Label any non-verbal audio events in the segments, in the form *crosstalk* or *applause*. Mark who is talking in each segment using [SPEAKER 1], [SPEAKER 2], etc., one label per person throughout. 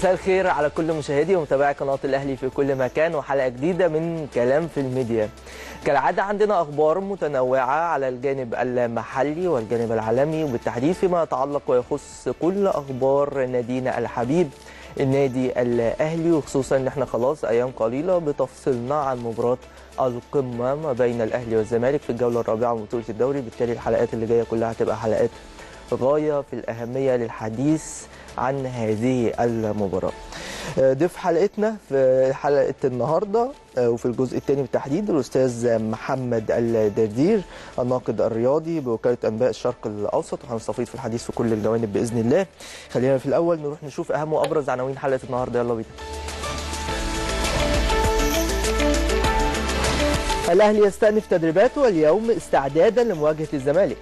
[SPEAKER 1] مساء الخير على كل مشاهدي ومتابعي قناة الأهلي في كل مكان وحلقة جديدة من كلام في الميديا. كالعادة عندنا أخبار متنوعة على الجانب المحلي والجانب العالمي وبالتحديد فيما يتعلق ويخص كل أخبار نادينا الحبيب النادي الأهلي وخصوصا إن إحنا خلاص أيام قليلة بتفصلنا عن مباراة القمة ما بين الأهلي والزمالك في الجولة الرابعة من بطولة الدوري. بالتالي الحلقات اللي جاية كلها هتبقى حلقات غاية في الأهمية للحديث. عن هذه المباراة. ضيف حلقتنا في حلقة النهاردة وفي الجزء الثاني بالتحديد الأستاذ محمد الدردير الناقد الرياضي بوكالة أنباء الشرق الأوسط وهنستفيد في الحديث في كل الجوانب بإذن الله. خلينا في الأول نروح نشوف أهم وأبرز عناوين حلقة النهاردة. يلا بينا. الأهلي يستأنف تدريباته اليوم استعدادا لمواجهة الزمالك.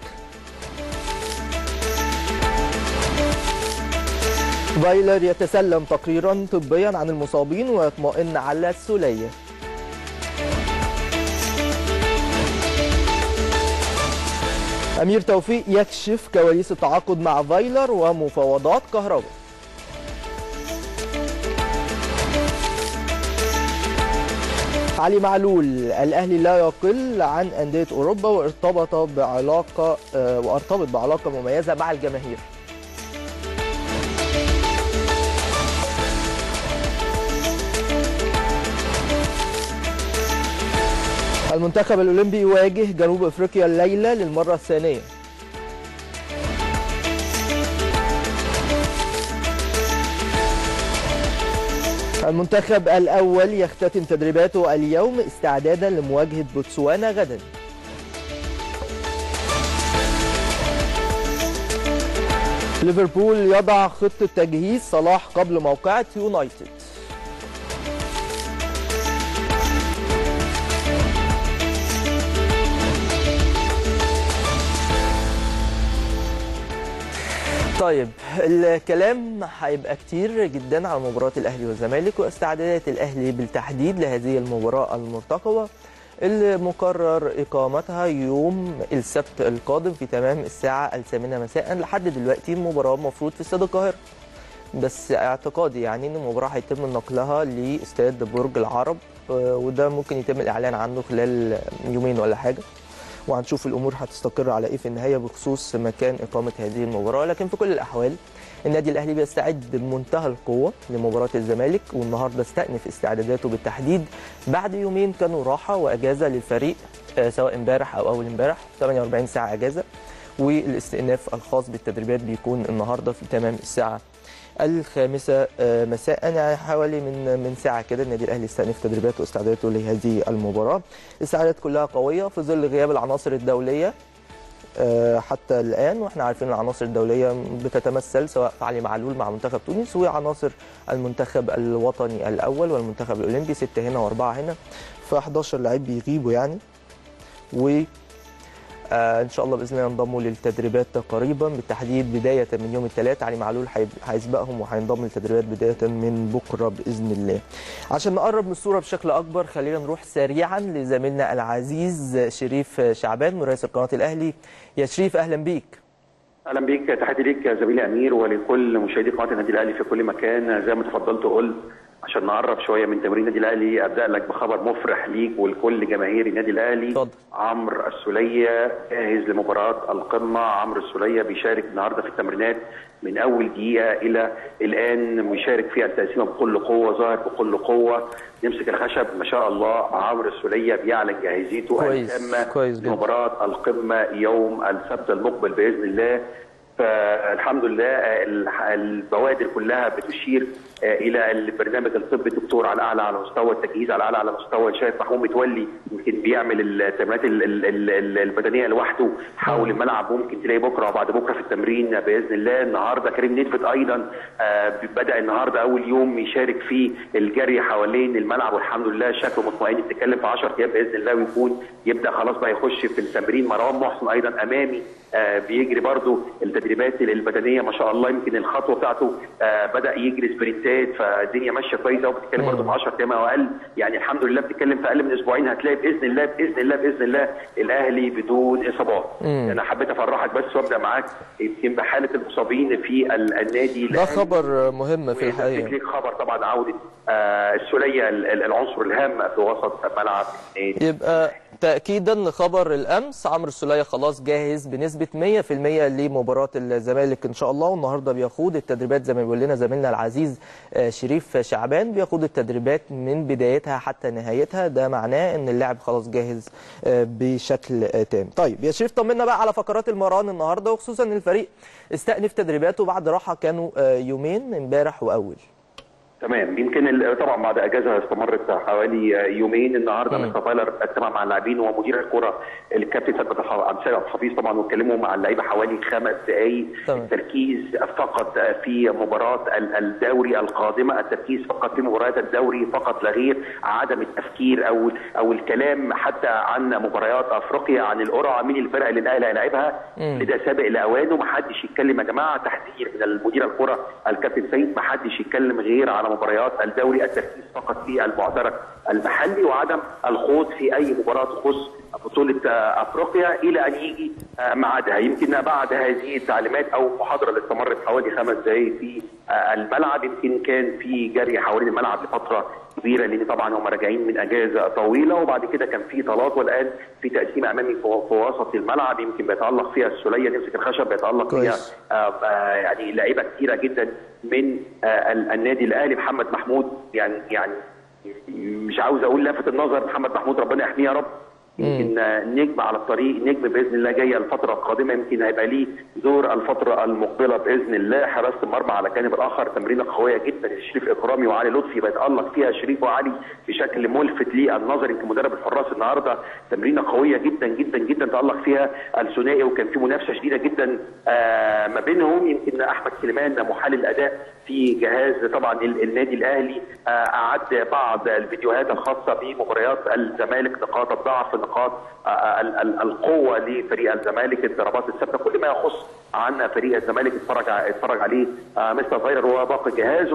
[SPEAKER 1] فايلر يتسلم تقريرا طبيا عن المصابين ويطمئن على السولية أمير توفيق يكشف كواليس التعاقد مع فايلر ومفاوضات كهرباء. علي معلول الأهلي لا يقل عن أندية أوروبا وارتبط بعلاقة وارتبط بعلاقة مميزة مع الجماهير. المنتخب الأولمبي يواجه جنوب أفريقيا الليلة للمرة الثانية. المنتخب الأول يختتم تدريباته اليوم استعدادا لمواجهة بوتسوانا غدا. ليفربول يضع خطة تجهيز صلاح قبل موقعة يونايتد. طيب الكلام هيبقى كتير جدا على مباراة الأهلي والزمالك واستعدادات الأهلي بالتحديد لهذه المباراة المرتقبة اللي مقرر إقامتها يوم السبت القادم في تمام الساعة الثامنة مساء لحد دلوقتي المباراة المفروض في استاد القاهرة. بس اعتقادي يعني إن المباراة هيتم نقلها لإستاد برج العرب وده ممكن يتم الإعلان عنه خلال يومين ولا حاجة. وهنشوف الأمور هتستقر على إيه في النهاية بخصوص مكان إقامة هذه المباراة. لكن في كل الأحوال النادي الأهلي بيستعد بمنتهى القوة لمباراة الزمالك والنهاردة استأنف استعداداته بالتحديد. بعد يومين كانوا راحة وأجازة للفريق سواء امبارح أو أول امبارح 48 ساعة أجازة. والاستئناف الخاص بالتدريبات بيكون النهارده في تمام الساعة الخامسة مساء يعني حوالي من من ساعة كده النادي الأهلي استأنف تدريباته واستعداداته لهذه المباراة. الاستعدادات كلها قوية في ظل غياب العناصر الدولية حتى الآن وإحنا عارفين العناصر الدولية بتتمثل سواء علي معلول مع منتخب تونس وعناصر المنتخب الوطني الأول والمنتخب الأولمبي ستة هنا وأربعة هنا ف 11 لعيب بيغيبوا يعني. و آه إن شاء الله بإذن الله ينضموا للتدريبات قريبا بالتحديد بداية من يوم الثلاث علي معلول هيسبقهم وهينضم للتدريبات بداية من بكرة بإذن الله. عشان نقرب من الصورة بشكل أكبر خلينا نروح سريعا لزميلنا العزيز شريف شعبان مراسل قناه الأهلي. يا شريف أهلا بيك.
[SPEAKER 2] أهلا بيك تحياتي ليك يا زميلي أمير ولكل مشاهدي قناة النادي الأهلي في كل مكان زي ما تفضلت وقلت عشان نقرب شوية من تمرين النادي الأهلي أبدأ لك بخبر مفرح ليك ولكل جماهير النادي
[SPEAKER 1] الأهلي.
[SPEAKER 2] عمرو السولية جاهز لمباراة القمة. عمرو السولية بيشارك النهارده في التمرينات من أول دقيقة إلى الآن بيشارك في التقسيمة بكل قوة ظاهر بكل قوة. يمسك الخشب ما شاء الله عمرو السولية بيعلن جاهزيته.
[SPEAKER 1] كويس كويس جدا.
[SPEAKER 2] لمباراه القمة يوم السبت المقبل بإذن الله. فالحمد لله البوادر كلها بتشير إلى البرنامج الطبي الدكتور على أعلى على مستوى التجهيز على أعلى على مستوى شايف محمود متولي يمكن بيعمل التمرينات البدنية لوحده. حول الملعب ممكن تلاقي بكرة وبعد بكرة في التمرين بإذن الله. النهارده كريم نيدفيد أيضا بدأ النهارده أول يوم يشارك في الجري حوالين الملعب والحمد لله شكله مطمئن. بتتكلم في 10 أيام بإذن الله ويكون يبدأ خلاص بقى يخش في التمرين. مروان محسن أيضا أمامي. بيجري برده التدريب التدريبات البدنية ما شاء الله يمكن الخطوة بتاعته آه بدأ يجري سبرنتات فالدنيا ماشية كويسه وبتتكلم برضه في 10 أيام أو أقل. يعني الحمد لله بتتكلم في أقل من أسبوعين هتلاقي بإذن الله بإذن الله بإذن الله الأهلي بدون إصابات. أنا حبيت أفرحك بس وأبدأ معاك يمكن بحالة المصابين في ال- النادي
[SPEAKER 1] ده خبر مهم في الحقيقة.
[SPEAKER 2] ليك خبر طبعا عوده آه السولية ال- ال- العنصر الهام في وسط ملعب النادي.
[SPEAKER 1] يبقى تأكيدا لخبر الأمس عمرو السولية خلاص جاهز بنسبة 100% لمباراة الزمالك إن شاء الله. والنهاردة بيخوض التدريبات زي ما بيقول لنا زميلنا العزيز آه، شريف شعبان. بيخوض التدريبات من بدايتها حتى نهايتها. ده معناه إن اللاعب خلاص جاهز آه، بشكل تام. طيب يا شريف طمنا بقى على فقرات المران النهاردة وخصوصا الفريق استأنف تدريباته بعد راحة كانوا آه، يومين امبارح وأول.
[SPEAKER 2] تمام. يمكن طبعا بعد أجازة استمرت حوالي يومين النهارده. مستر فايلر اجتمع مع اللاعبين ومدير الكرة الكابتن الح- عبد السلام الحفيظ طبعا واتكلموا مع اللعيبة حوالي خمس دقائق. التركيز فقط في مباراة ال- الدوري القادمة. التركيز فقط في مباريات الدوري فقط لا غير عدم التفكير أو أو الكلام حتى عن مباريات أفريقيا عن القرعة مين الفرق اللي الأهلي هيلاعبها لده سابق لاوانه ما حدش يتكلم يا جماعة. تحذير من المدير الكرة الكابتن سيد ما حدش يتكلم غير على مباريات الدوري التركيز فقط في المعترك المحلي وعدم الخوض في أي مباراة تخص بطولة أفريقيا إلى أن يجي ميعادها يمكن بعد هذه التعليمات أو المحاضره اللي استمرت حوالي خمس دقائق في الملعب يمكن كان في جري حوالين الملعب لفترة كبيرة لأن طبعا هم راجعين من أجازة طويلة وبعد كده كان في طلات والآن في تقسيم امامي في وسط الملعب يمكن بيتألق فيها السوليه نمسك الخشب بيتألق فيها. آه، آه، يعني لعيبة كثيره جدا من آه، ال- النادي الأهلي محمد محمود يعني يعني مش عاوز أقول لافت النظر محمد محمود ربنا يحميه يا رب يمكن نجم على الطريق نجم بإذن الله جاية الفترة القادمة. يمكن هيبقى ليه دور الفترة المقبلة بإذن الله. حراسة المرمى على الجانب الآخر. تمرينة قوية جدا. شريف إكرامي وعلي لطفي بيتألق فيها. شريف وعلي بشكل ملفت للنظر يمكن مدرب الحراس النهارده تمرينة قوية جدا جدا جدا. تألق فيها الثنائي. وكان في منافسة شديدة جدا آه، ما بينهم. يمكن أحمد سليمان محلل الأداء في جهاز طبعا ال- النادي الأهلي آه، أعد بعض الفيديوهات الخاصة بمباريات الزمالك نقاط الضعف نقاط آه، ال- القوة لفريق الزمالك الضربات الثابتة كل ما يخص عن فريق الزمالك اتفرج اتفرج عليه آه، مستر فايلر وباقي الجهاز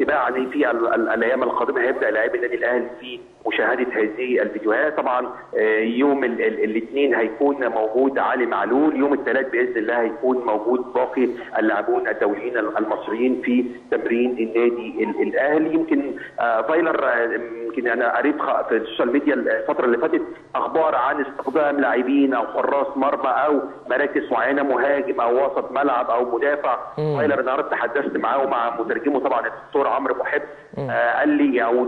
[SPEAKER 2] ويمكن تباعا في ال- ال- الأيام القادمة. هيبدأ لاعبي النادي الأهلي في مشاهدة هذه الفيديوهات. طبعا آه، يوم ال- ال- الاثنين هيكون موجود علي معلول. يوم الثلاث بإذن الله هيكون موجود باقي اللاعبون الدوليين المصريين في تمرين النادي ال- الأهلي. يمكن آه، فايلر آه، يمكن أنا قريت في ال social media الفترة اللي فاتت أخبار عن استخدام لاعبين أو حراس مرمى أو مراكز معينة مهاجم أو وسط ملعب أو مدافع. فايلر النهارده تحدثت معاه ومع مترجمه طبعا. الدكتور عمرو محب آه قال لي أو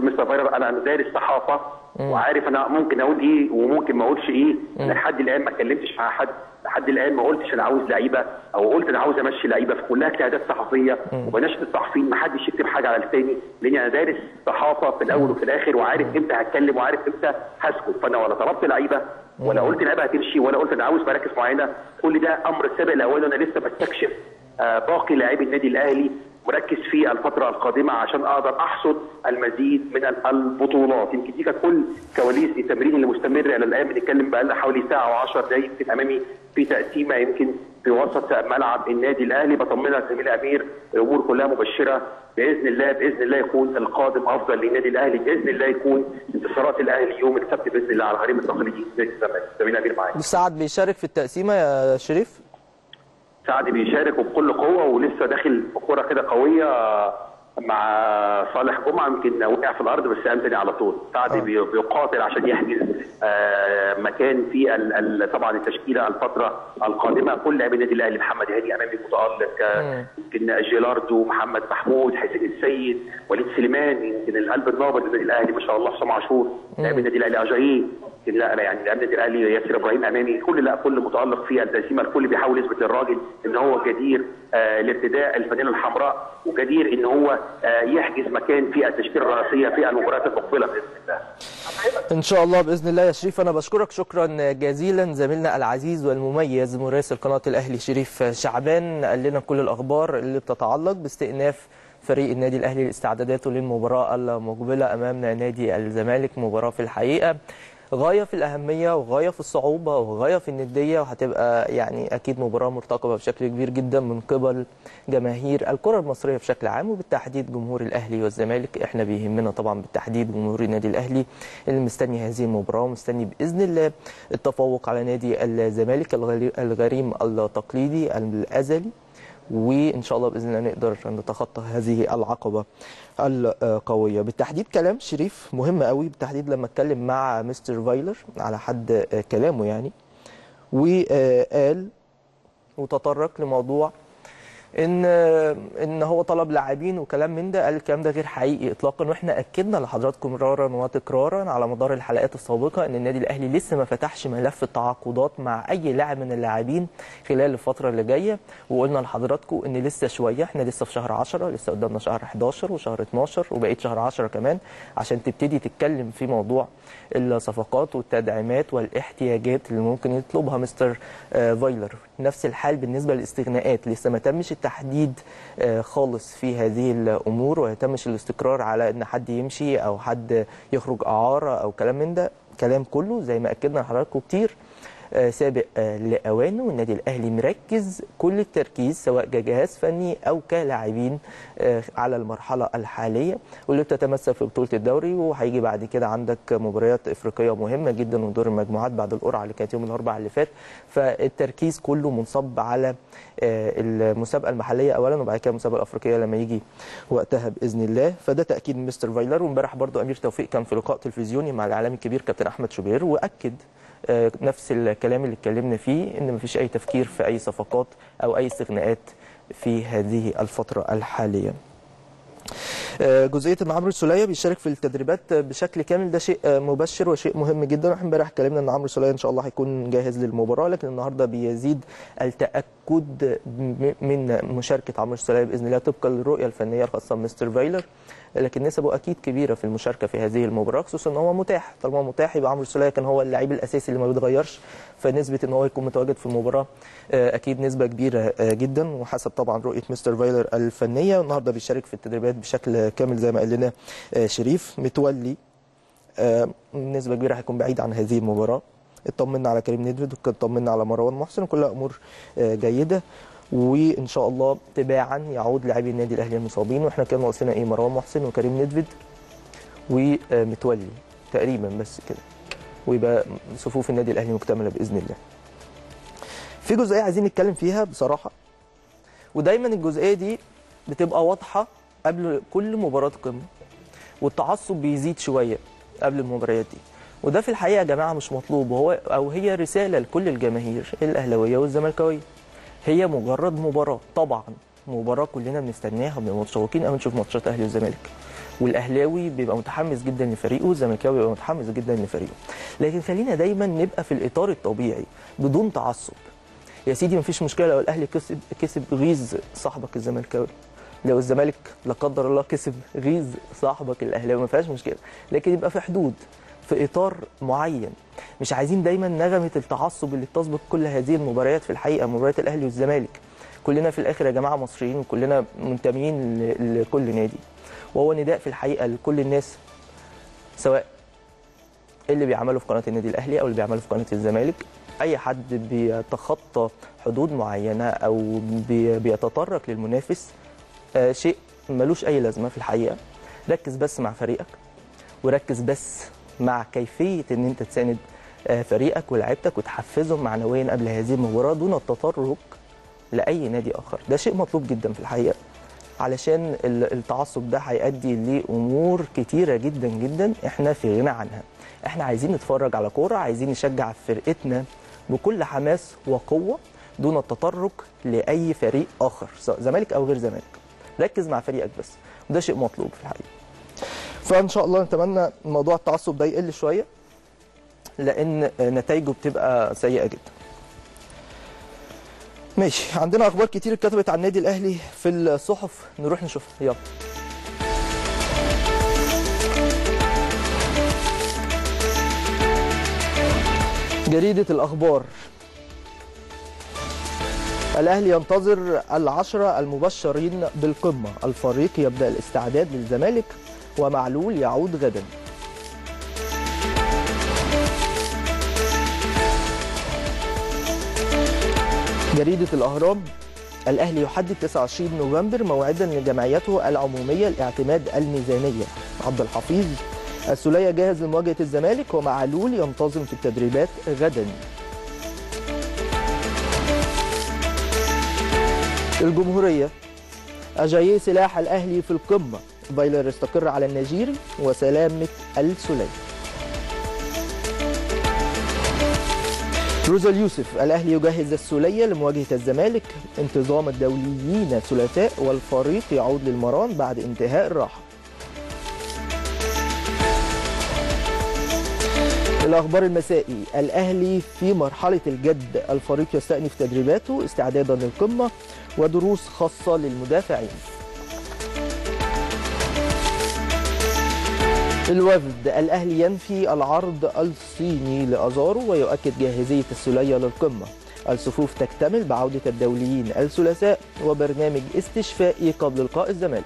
[SPEAKER 2] مستر فايلر أنا دارس صحافة وعارف أنا ممكن أقول إيه وممكن ما أقولش إيه لحد الآن ما اتكلمتش مع حد لحد الآن ما قلتش أنا عاوز لعيبة أو قلت أنا عاوز أمشي لعيبة فكلها اجتهادات صحفية وبناشد الصحفيين ما حدش يكتب حاجة على لساني لأن أنا دارس صحافة في الأول وفي الآخر وعارف إمتى هتكلم وعارف إمتى هسكت. فأنا ولا طلبت لعيبة ولا قلت لعيبة هتمشي ولا قلت أنا عاوز مراكز معينة. كل ده أمر سابق لاوانه أنا لسه بستكشف آه، باقي لاعبي النادي الأهلي مركز في الفترة القادمة عشان أقدر أحصد المزيد من ال- البطولات. يمكن دي كانت كل كواليس التمرين اللي مستمر إلى الآن. بنتكلم بقى حوالي ساعة و10 دقائق يمكن امامي في تقسيمة يمكن في وسط ملعب النادي الأهلي. بطمنك زميل أمير الأمور كلها مبشرة. بإذن الله بإذن الله يكون القادم أفضل للنادي الأهلي. بإذن الله يكون انتصارات الأهلي يوم السبت بإذن الله على غريم التقليدي الزمالك زميل أمير معاك
[SPEAKER 1] سعد بيشارك في التقسيمة يا شريف؟
[SPEAKER 2] سعد بيشارك وبكل قوة ولسه داخل بكره كده قوية. مع صالح جمعة يمكن وقع في الأرض بس قام تاني على طول. سعد بي- بيقاتل عشان يحجز آه، مكان في طبعا التشكيلة الفترة القادمة. كل لاعبي النادي الأهلي محمد هاني أمامي متألق آه، يمكن جيلاردو محمد محمود حسين السيد وليد سليمان يمكن القلب النابض للنادي الأهلي ما شاء الله حسام عاشور لاعب النادي الأهلي اجاييه يمكن لا يعني لاعب النادي الأهلي ياسر إبراهيم أمامي. كل لا كل متألق في التقسيمه الكل بيحاول يثبت للراجل إن هو جدير. آه لارتداء الفانيله الحمراء وجدير إن هو آه يحجز مكان في التشكيلة الرئيسية في المباريات المقبلة بإذن الله.
[SPEAKER 1] إن شاء الله بإذن الله يا شريف. أنا بشكرك. شكرا جزيلا. زميلنا العزيز والمميز مراسل قناة الأهلي شريف شعبان. قال لنا كل الأخبار اللي بتتعلق باستئناف فريق النادي الأهلي لاستعداداته للمباراة المقبلة أمام نادي الزمالك. مباراة في الحقيقة غاية في الأهمية وغاية في الصعوبة وغاية في الندية وهتبقى يعني أكيد مباراة مرتقبة بشكل كبير جدا من قبل جماهير الكرة المصرية بشكل عام وبالتحديد جمهور الأهلي والزمالك. إحنا بيهمنا طبعا بالتحديد جمهور النادي الأهلي اللي مستني هذه المباراة ومستني بإذن الله التفوق على نادي الزمالك الغري- الغريم التقليدي الأزلي. وإن شاء الله بإذن الله نقدر نتخطى هذه العقبة القوية. بالتحديد كلام شريف مهم قوي. بالتحديد لما أتكلم مع مستر فايلر على حد كلامه يعني. وقال وتطرق لموضوع إن إن هو طلب لاعبين وكلام من ده قال الكلام ده غير حقيقي اطلاقا. وإحنا أكدنا لحضراتكم مرارا وتكرارا على مدار الحلقات السابقة إن النادي الأهلي لسه ما فتحش ملف التعاقدات مع أي لاعب من اللاعبين خلال الفترة اللي جاية. وقلنا لحضراتكم إن لسه شوية إحنا لسه في شهر 10 لسه قدامنا شهر 11 وشهر 12 وبقيه شهر 10 كمان عشان تبتدي تتكلم في موضوع الصفقات والتدعيمات والاحتياجات اللي ممكن يطلبها مستر آه، فايلر. نفس الحال بالنسبة للاستغناءات. لسه ما تمش التحديد آه، خالص في هذه الأمور وما تمش الاستقرار على إن حد يمشي أو حد يخرج إعارة أو كلام من ده. كلام كله زي ما أكدنا لحضراتكم كتير. سابق آه، لأوانه. والنادي الأهلي مركز كل التركيز سواء كجهاز فني أو كلاعبين آه، على المرحلة الحالية واللي بتتمثل في بطولة الدوري. وهيجي بعد كده عندك مباريات إفريقية مهمة جدا ودور المجموعات بعد القرعة اللي كانت يوم الأربعاء اللي فات. فالتركيز كله منصب على آه، المسابقة المحلية اولا وبعد كده المسابقة الأفريقية لما يجي وقتها بإذن الله. فده تأكيد من مستر فايلر. وامبارح برضو أمير توفيق كان في لقاء تلفزيوني مع الإعلامي الكبير كابتن أحمد شوبير. وأكد آه، نفس الكلام اللي اتكلمنا فيه إن مفيش أي تفكير في أي صفقات أو أي استغناءات في هذه الفترة الحالية. آه، جزئية إن عمرو السوليه بيشارك في التدريبات بشكل كامل ده شيء آه، مبشر وشيء مهم جدا. إحنا امبارح اتكلمنا إن عمرو السوليه إن شاء الله هيكون جاهز للمباراة لكن النهارده بيزيد التأكد من مشاركة عمرو السوليه بإذن الله طبقا للرؤية الفنية الخاصة بمستر فايلر. لكن نسبه أكيد كبيرة في المشاركة في هذه المباراة خصوصا إن هو متاح. طالما متاح يبقى عمرو السوليه كان هو اللعيب الأساسي اللي ما بيتغيرش. فنسبة إن هو يكون متواجد في المباراة آه، أكيد نسبة كبيرة آه، جدا. وحسب طبعا رؤية مستر فايلر الفنية النهارده بيشارك في التدريبات بشكل كامل زي ما قال لنا آه، شريف متولي. نسبة كبيرة هيكون بعيد عن هذه المباراة. اطمنا على كريم ندفد واطمنا على مروان محسن. كلها أمور جيدة. وإن شاء الله تباعا يعود لاعبي النادي الأهلي المصابين. وإحنا كان ناقصنا إيه؟ مروان محسن وكريم ندفد ومتولي تقريبا بس كده. ويبقى صفوف النادي الأهلي مكتملة بإذن الله. في جزئية عايزين نتكلم فيها بصراحة. ودايما الجزئية دي بتبقى واضحة قبل كل مباراة قمة. والتعصب بيزيد شوية قبل المباريات دي. وده في الحقيقة يا جماعة مش مطلوب. وهو أو هي رسالة لكل الجماهير الأهلاوية والزملكاوية. هي مجرد مباراة. طبعا مباراة كلنا بنستناها وبنبقى متشوقين قوي نشوف ماتشات الاهلي والزمالك والأهلاوي بيبقى متحمس جدا لفريقه والزملكاوي بيبقى متحمس جدا لفريقه. لكن خلينا دايما نبقى في الإطار الطبيعي بدون تعصب. يا سيدي مفيش مشكلة لو الأهلي كسب كسب غيظ صاحبك الزملكاوي. لو الزمالك لا قدر الله كسب غيظ صاحبك الأهلاوي ما فيهاش مشكلة. لكن يبقى في حدود. في إطار معين. مش عايزين دايما نغمة التعصب اللي بتسبق كل هذه المباريات في الحقيقة مباريات الأهلي والزمالك. كلنا في الآخر يا جماعة مصريين وكلنا منتمين ل- لكل نادي. وهو نداء في الحقيقة لكل الناس سواء اللي بيعملوا في قناة النادي الأهلي أو اللي بيعملوا في قناة الزمالك. أي حد بيتخطى حدود معينة أو بي- بيتطرق للمنافس آه، شيء ملوش أي لازمة في الحقيقة. ركز بس مع فريقك وركز بس مع كيفية إن أنت تساند آه، فريقك ولاعيبتك وتحفزهم معنويا قبل هذه المباراة دون التطرق لأي نادي آخر. ده شيء مطلوب جدا في الحقيقة علشان ال- التعصب ده هيؤدي لأمور كتيرة جدا جدا إحنا في غنى عنها. إحنا عايزين نتفرج على كورة عايزين نشجع فرقتنا بكل حماس وقوة دون التطرق لأي فريق آخر سواء زمالك أو غير زمالك. ركز مع فريقك بس وده شيء مطلوب في الحقيقة. فإن شاء الله نتمنى موضوع التعصب ده يقل شوية لأن نتائجه بتبقى سيئة جدا. ماشي عندنا أخبار كتير اتكتبت عن النادي الأهلي في الصحف نروح نشوفها. يلا. جريدة الأخبار. الأهلي ينتظر العشرة المبشرين بالقمة. الفريق يبدأ الاستعداد للزمالك. ومعلول يعود غدا. جريدة الأهرام الأهلي يحدد 29 نوفمبر موعدا لجمعيته العمومية الاعتماد الميزانية. عبد الحفيظ السلية جاهز لمواجهة الزمالك ومعلول ينتظم في التدريبات غدا. الجمهورية أجاييه سلاح الأهلي في القمة. فايلر يستقر على النجيري وسلامة السولية روزا اليوسف الأهلي يجهز السولية لمواجهة الزمالك. انتظام الدوليين ثلاثاء والفريق يعود للمران بعد انتهاء الراحة. الأخبار المسائي الأهلي في مرحلة الجد. الفريق يستأنف تدريباته استعدادا للقمة ودروس خاصة للمدافعين. الوفد الأهلي ينفي العرض الصيني لأزارو ويؤكد جاهزية السولية للقمة. الصفوف تكتمل بعودة الدوليين الثلاثاء وبرنامج استشفائي قبل لقاء الزمالك.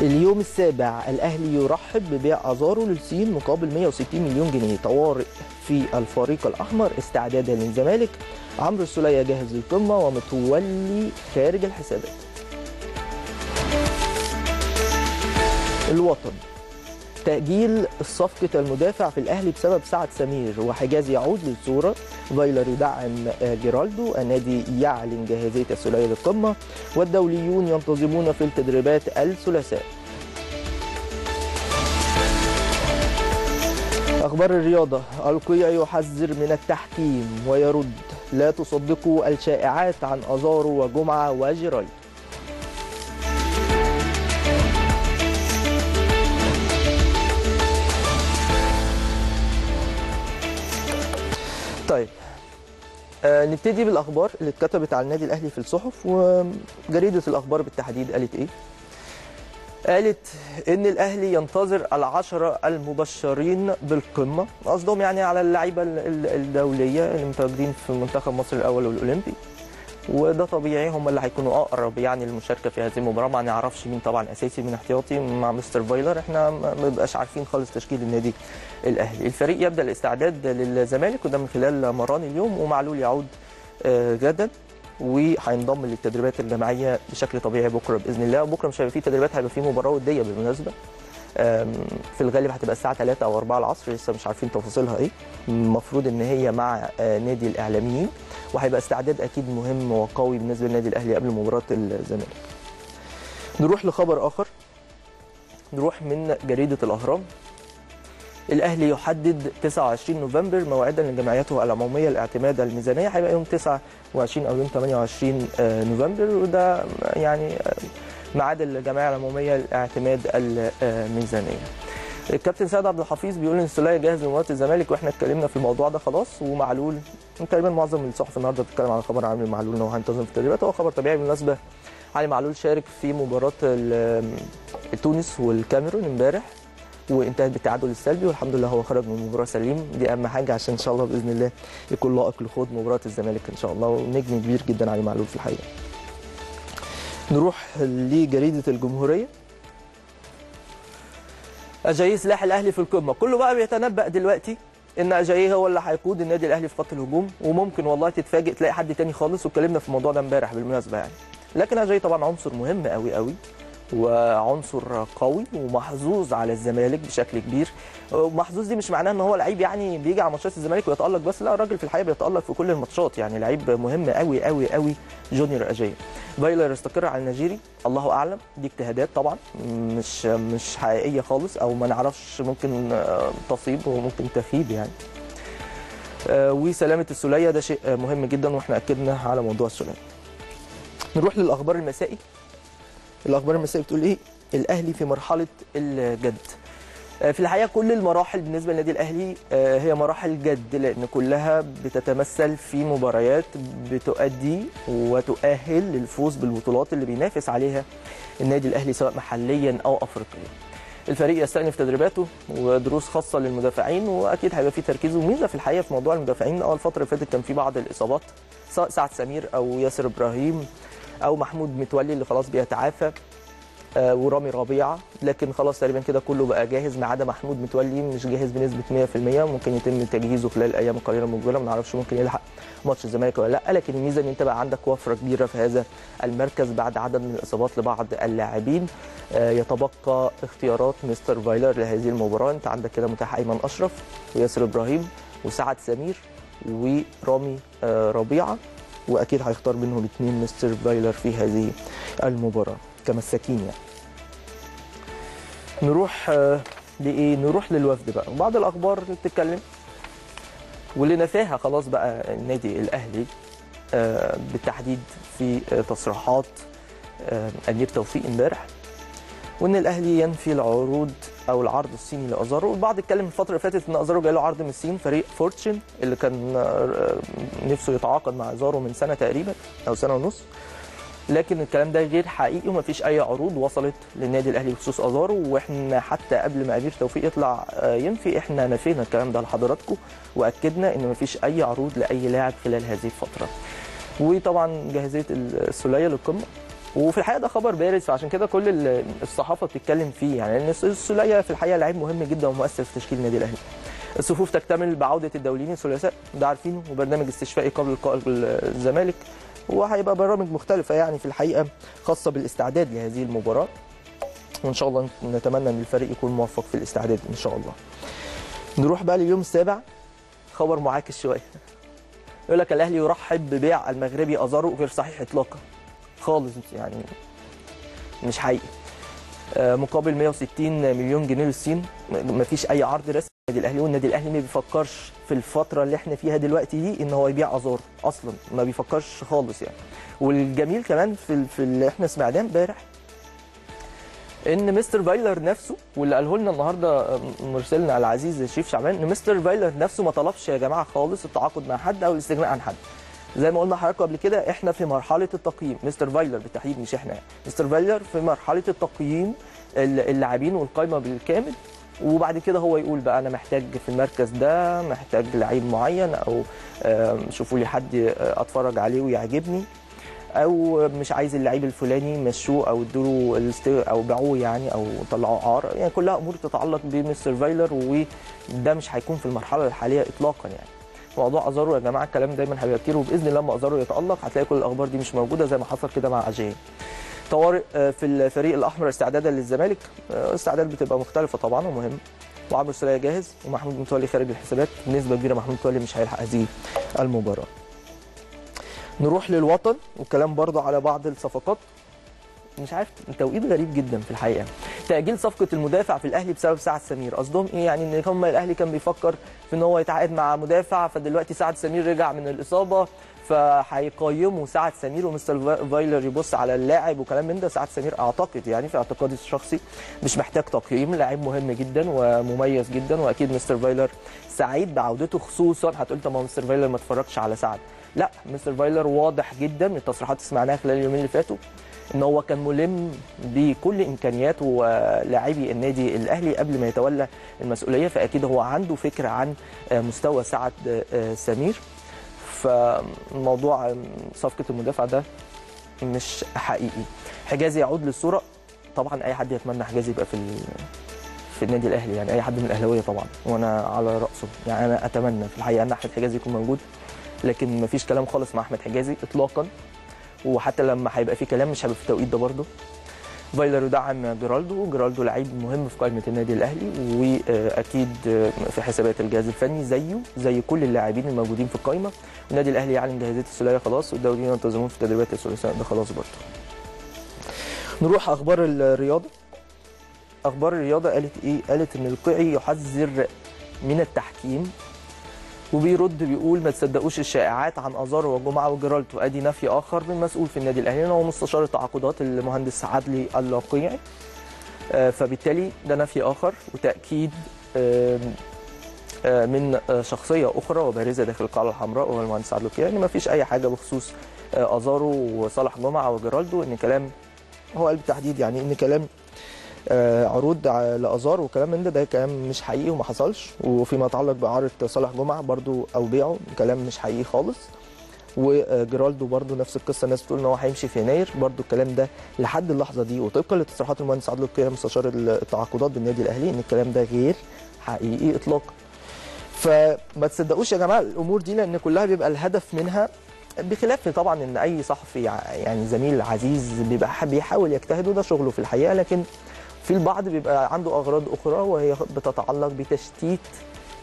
[SPEAKER 1] اليوم السابع الأهلي يرحب ببيع أزارو للصين مقابل 160 مليون جنيه. طوارئ في الفريق الأحمر استعدادا للزمالك. عمرو السولية جاهز للقمة ومتولي خارج الحسابات. الوطن. تأجيل صفقة المدافع في الأهلي بسبب سعد سمير وحجاز يعود للصورة. فايلر يدعم جيرالدو النادي يعلن جاهزية السولية للقمة والدوليون ينتظمون في التدريبات الثلاثاء أخبار الرياضة. القيع يحذر من التحكيم ويرد. لا تصدقوا الشائعات عن أزارو وجمعة وجيرالدو. طيب آه نبتدي بالأخبار اللي اتكتبت على النادي الأهلي في الصحف وجريدة الأخبار بالتحديد قالت إيه؟ قالت إن الأهلي ينتظر العشرة المبشرين بالقمة قصدهم يعني على اللعيبة الدولية اللي متواجدين في منتخب مصر الأول والأولمبي. وده طبيعي هم اللي هيكونوا أقرب يعني للمشاركة في هذه المباراة. ما نعرفش مين طبعا أساسي من احتياطي مع مستر فايلر. إحنا ما بنبقاش عارفين خالص تشكيل النادي الأهلي. الفريق يبدأ الاستعداد للزمالك وده من خلال مران اليوم ومعلول يعود غدا وهينضم للتدريبات الجماعية بشكل طبيعي بكرة بإذن الله. وبكرة مش هيبقى فيه تدريبات هيبقى فيه مباراة ودية بالمناسبة. في الغالب هتبقى الساعة 3 أو 4 العصر لسه مش عارفين تفاصيلها إيه. المفروض إن هي مع نادي الإعلاميين وهيبقى استعداد أكيد مهم وقوي بالنسبة للنادي الأهلي قبل مباراة الزمالك. نروح لخبر آخر. نروح من جريدة الأهرام. الأهلي يحدد 29 نوفمبر موعدا لجمعيته العمومية لاعتماد الميزانية. هيبقى يوم 29 أو يوم 28 نوفمبر وده يعني ميعاد الجمعيه العمومية لاعتماد الميزانية. الكابتن سيد عبد الحفيظ بيقول إن السوليه جاهز لمباراة الزمالك وإحنا اتكلمنا في الموضوع ده خلاص ومعلول تقريبا معظم الصحف النهارده بتتكلم على خبر عامل معلول إن هو هينتظم في التدريبات هو خبر طبيعي بالمناسبة علي معلول شارك في مباراة تونس والكاميرون امبارح وإنتهت بالتعادل السلبي والحمد لله هو خرج من المباراه سليم دي أهم حاجة عشان إن شاء الله بإذن الله يكون لائق لخوض مباراة الزمالك إن شاء الله ونجم كبير جدا علي معلول في الحقيقة. نروح لجريدة الجمهورية. اجاييه سلاح الأهلي في القمة. كله بقى بيتنبأ دلوقتي إن اجاييه هو اللي هيقود النادي الأهلي في خط الهجوم وممكن والله تتفاجئ تلاقي حد تاني خالص واتكلمنا في الموضوع ده امبارح بالمناسبة يعني. لكن اجاييه طبعا عنصر مهم قوي قوي وعنصر قوي ومحظوظ على الزمالك بشكل كبير. ومحظوظ دي مش معناه إن هو لعيب يعني بيجي على ماتشات الزمالك ويتألق بس لا الراجل في الحقيقة بيتألق في كل الماتشات. يعني لعيب مهم قوي قوي قوي جونيور اجاي فايلر يستقر على النيجيري الله أعلم. دي اجتهادات طبعا مش مش حقيقية خالص أو ما نعرفش ممكن تصيب وممكن تخيب يعني. وسلامة السولية ده شيء مهم جدا وإحنا أكدنا على موضوع السولية. نروح للأخبار المسائي. الأخبار المسائيه بتقول إيه؟ الأهلي في مرحلة الجد. في الحقيقة كل المراحل بالنسبة للنادي الأهلي هي مراحل جد لأن كلها بتتمثل في مباريات بتؤدي وتؤهل للفوز بالبطولات اللي بينافس عليها النادي الأهلي سواء محليا أو افريقيا. الفريق يستأنف تدريباته ودروس خاصة للمدافعين وأكيد هيبقى في تركيز وميزة في الحقيقة في موضوع المدافعين. آه الفترة اللي فاتت كان في بعض الإصابات سواء سعد سمير أو ياسر إبراهيم. أو محمود متولي اللي خلاص بيتعافى آه، ورامي ربيعة. لكن خلاص تقريبا كده كله بقى جاهز ما عدا محمود متولي مش جاهز بنسبة 100% ممكن يتم تجهيزه خلال أيام قليله مقبله ما نعرفش ممكن يلحق ماتش الزمالك ولا لأ. لكن الميزة إن أنت بقى عندك وفرة كبيرة في هذا المركز بعد عدد من الإصابات لبعض اللاعبين. آه، يتبقى اختيارات مستر فايلر لهذه المباراة. أنت عندك كده متاح أيمن أشرف وياسر إبراهيم وسعد سمير ورامي آه، ربيعة. وأكيد هيختار منهم اثنين مستر فايلر في هذه المباراة كمساكين يعني. نروح آه، لايه نروح للوفد بقى. وبعض الأخبار بتتكلم واللي نفاها خلاص بقى النادي الأهلي آه، بالتحديد في آه، تصريحات أمير توفيق امبارح. وإن الأهلي ينفي العروض أو العرض الصيني لأزارو. والبعض اتكلم الفترة اللي فاتت إن أزارو جاي له عرض من الصين فريق فورتشن اللي كان آه، نفسه يتعاقد مع أزارو من سنة تقريبا أو سنة ونص. لكن الكلام ده غير حقيقي ومفيش أي عروض وصلت للنادي الأهلي بخصوص أزارو. وإحنا حتى قبل ما أمير توفيق يطلع آه، ينفي إحنا نفينا الكلام ده لحضراتكم وأكدنا إن مفيش أي عروض لأي لاعب خلال هذه الفترة. وطبعا جاهزية السولية للقمة. وفي الحقيقة ده خبر بارز فعشان كده كل ال- الصحافة بتتكلم فيه يعني لأن السوليه في الحقيقة لعيب مهم جدا ومؤثر في تشكيل النادي الأهلي. الصفوف تكتمل بعودة الدوليين الثلاثاء ده عارفينه وبرنامج استشفائي قبل لقاء الزمالك وهيبقى برامج مختلفة يعني في الحقيقة خاصة بالاستعداد لهذه المباراة. وإن شاء الله نتمنى إن الفريق يكون موفق في الاستعداد إن شاء الله. نروح بقى لليوم السابع خبر معاكس شوية. يقول لك الأهلي يرحب ببيع المغربي أزارو غير صحيح اطلاقا. خالص يعني مش حقيقي. آه، مقابل 160 مليون جنيه للصين مفيش أي عرض رسمي للنادي الاهلي والنادي الأهلي ما بيفكرش في الفترة اللي إحنا فيها دلوقتي دي إن هو يبيع آزار أصلا ما بيفكرش خالص يعني. والجميل كمان في في اللي إحنا سمعناه امبارح إن مستر فايلر نفسه واللي قاله لنا النهارده مرسلنا العزيز شريف شعبان إن مستر فايلر نفسه ما طلبش يا جماعة خالص التعاقد مع حد أو الاستغناء عن حد. زي ما قلنا لحضراتكم قبل كده إحنا في مرحلة التقييم. مستر فايلر بالتحديد مش إحنا. مستر فايلر في مرحلة التقييم الل- اللاعبين والقائمه بالكامل. وبعد كده هو يقول بقى أنا محتاج في المركز ده محتاج لعيب معين أو شوفوا لي حد آه، أتفرج عليه ويعجبني. أو مش عايز اللعيب الفلاني مشوه أو ادوا أو باعوه يعني أو طلعوه عار يعني كلها أمور تتعلق بمستر فايلر وده مش هيكون في المرحلة الحالية اطلاقا يعني. موضوع أزارو يا جماعة الكلام دايما كتير وبإذن الله لما أزارو يتألق هتلاقي كل الأخبار دي مش موجودة زي ما حصل كده مع اجاي طوارئ آه، في الفريق الأحمر استعدادا للزمالك آه، استعداد بتبقى مختلفة طبعا ومهم. وعمرو السولية جاهز ومحمود متولي خارج الحسابات بنسبة كبيرة محمود متولي مش هيلحق هذه المباراة. نروح للوطن والكلام برضه على بعض الصفقات. مش عارف توقيت غريب جدا في الحقيقة. تأجيل صفقة المدافع في الأهلي بسبب سعد سمير. قصدهم إيه؟ يعني إن هم الأهلي كان بيفكر في إن هو يتعاقد مع مدافع فدلوقتي سعد سمير رجع من الإصابة فهيقيموا سعد سمير ومستر فا- فايلر يبص على اللاعب وكلام من ده. سعد سمير أعتقد يعني في اعتقادي الشخصي مش محتاج تقييم. لاعب مهم جدا ومميز جدا وأكيد مستر فايلر سعيد بعودته خصوصا هتقول طب مستر فايلر ما اتفرجش على سعد. لا مستر فايلر واضح جدا من التصريحات اللي سمعناها خلال اليومين اللي فاتوا. إن هو كان ملم بكل امكانيات ولاعبي النادي الأهلي قبل ما يتولى المسؤولية فأكيد هو عنده فكره عن مستوى سعد سمير. فموضوع صفقة المدافع ده مش حقيقي. حجازي يعود للصورة. طبعا أي حد يتمنى حجازي يبقى في في النادي الأهلي يعني أي حد من الأهلاوية طبعا. وأنا على رأسه يعني أنا أتمنى في الحقيقة أن أحمد حجازي يكون موجود لكن مفيش كلام خالص مع أحمد حجازي اطلاقا. وحتى لما هيبقى في كلام مش هيبقى في التوقيت ده برضه. فايلر يدعم جيرالدو جيرالدو لعيب مهم في قائمة النادي الأهلي وأكيد في حسابات الجهاز الفني زيه زي كل اللاعبين الموجودين في القائمة. والنادي الأهلي يعلن جاهزية الثلاثيه خلاص والدوليين ينتظمون في تدريبات الثلاثيه ده خلاص برضه. نروح أخبار الرياضة. أخبار الرياضة قالت إيه؟ قالت إن القيعي يحذر من التحكيم. وبيرد بيقول ما تصدقوش الشائعات عن ازارو وجمعة وجيرالتو أدي نفي آخر من مسؤول في النادي الأهلي هو مستشار التعاقدات المهندس عدلي اللاقيعي. آه، فبالتالي ده نفي آخر وتأكيد آه، من آه، شخصية أخرى وبارزة داخل القاعة الحمراء وهو المهندس عدلي اللاقيعي. ان ما فيش أي حاجة بخصوص آه، ازارو وصالح جمعة وجيرالدو إن كلام هو قال بالتحديد يعني إن كلام آه، عروض ع- لآزار وكلام من ده. ده كلام مش حقيقي وما حصلش. وفيما يتعلق باعاره صالح جمعة برضو أو بيعه كلام مش حقيقي خالص. وجيرالدو برضو نفس القصة الناس بتقول إن هو هيمشي في يناير. برضو الكلام ده لحد اللحظة دي. وطبقا لتصريحات المهندس عادل القيعي مستشار التعاقدات بالنادي الأهلي إن الكلام ده غير حقيقي اطلاقا. فما تصدقوش يا جماعة الأمور دي لأن كلها بيبقى الهدف منها بخلاف طبعا إن أي صحفي يعني زميل عزيز بيبقى بيحاول يجتهد وده شغله في الحقيقة. لكن في البعض بيبقى عنده أغراض أخرى وهي بتتعلق بتشتيت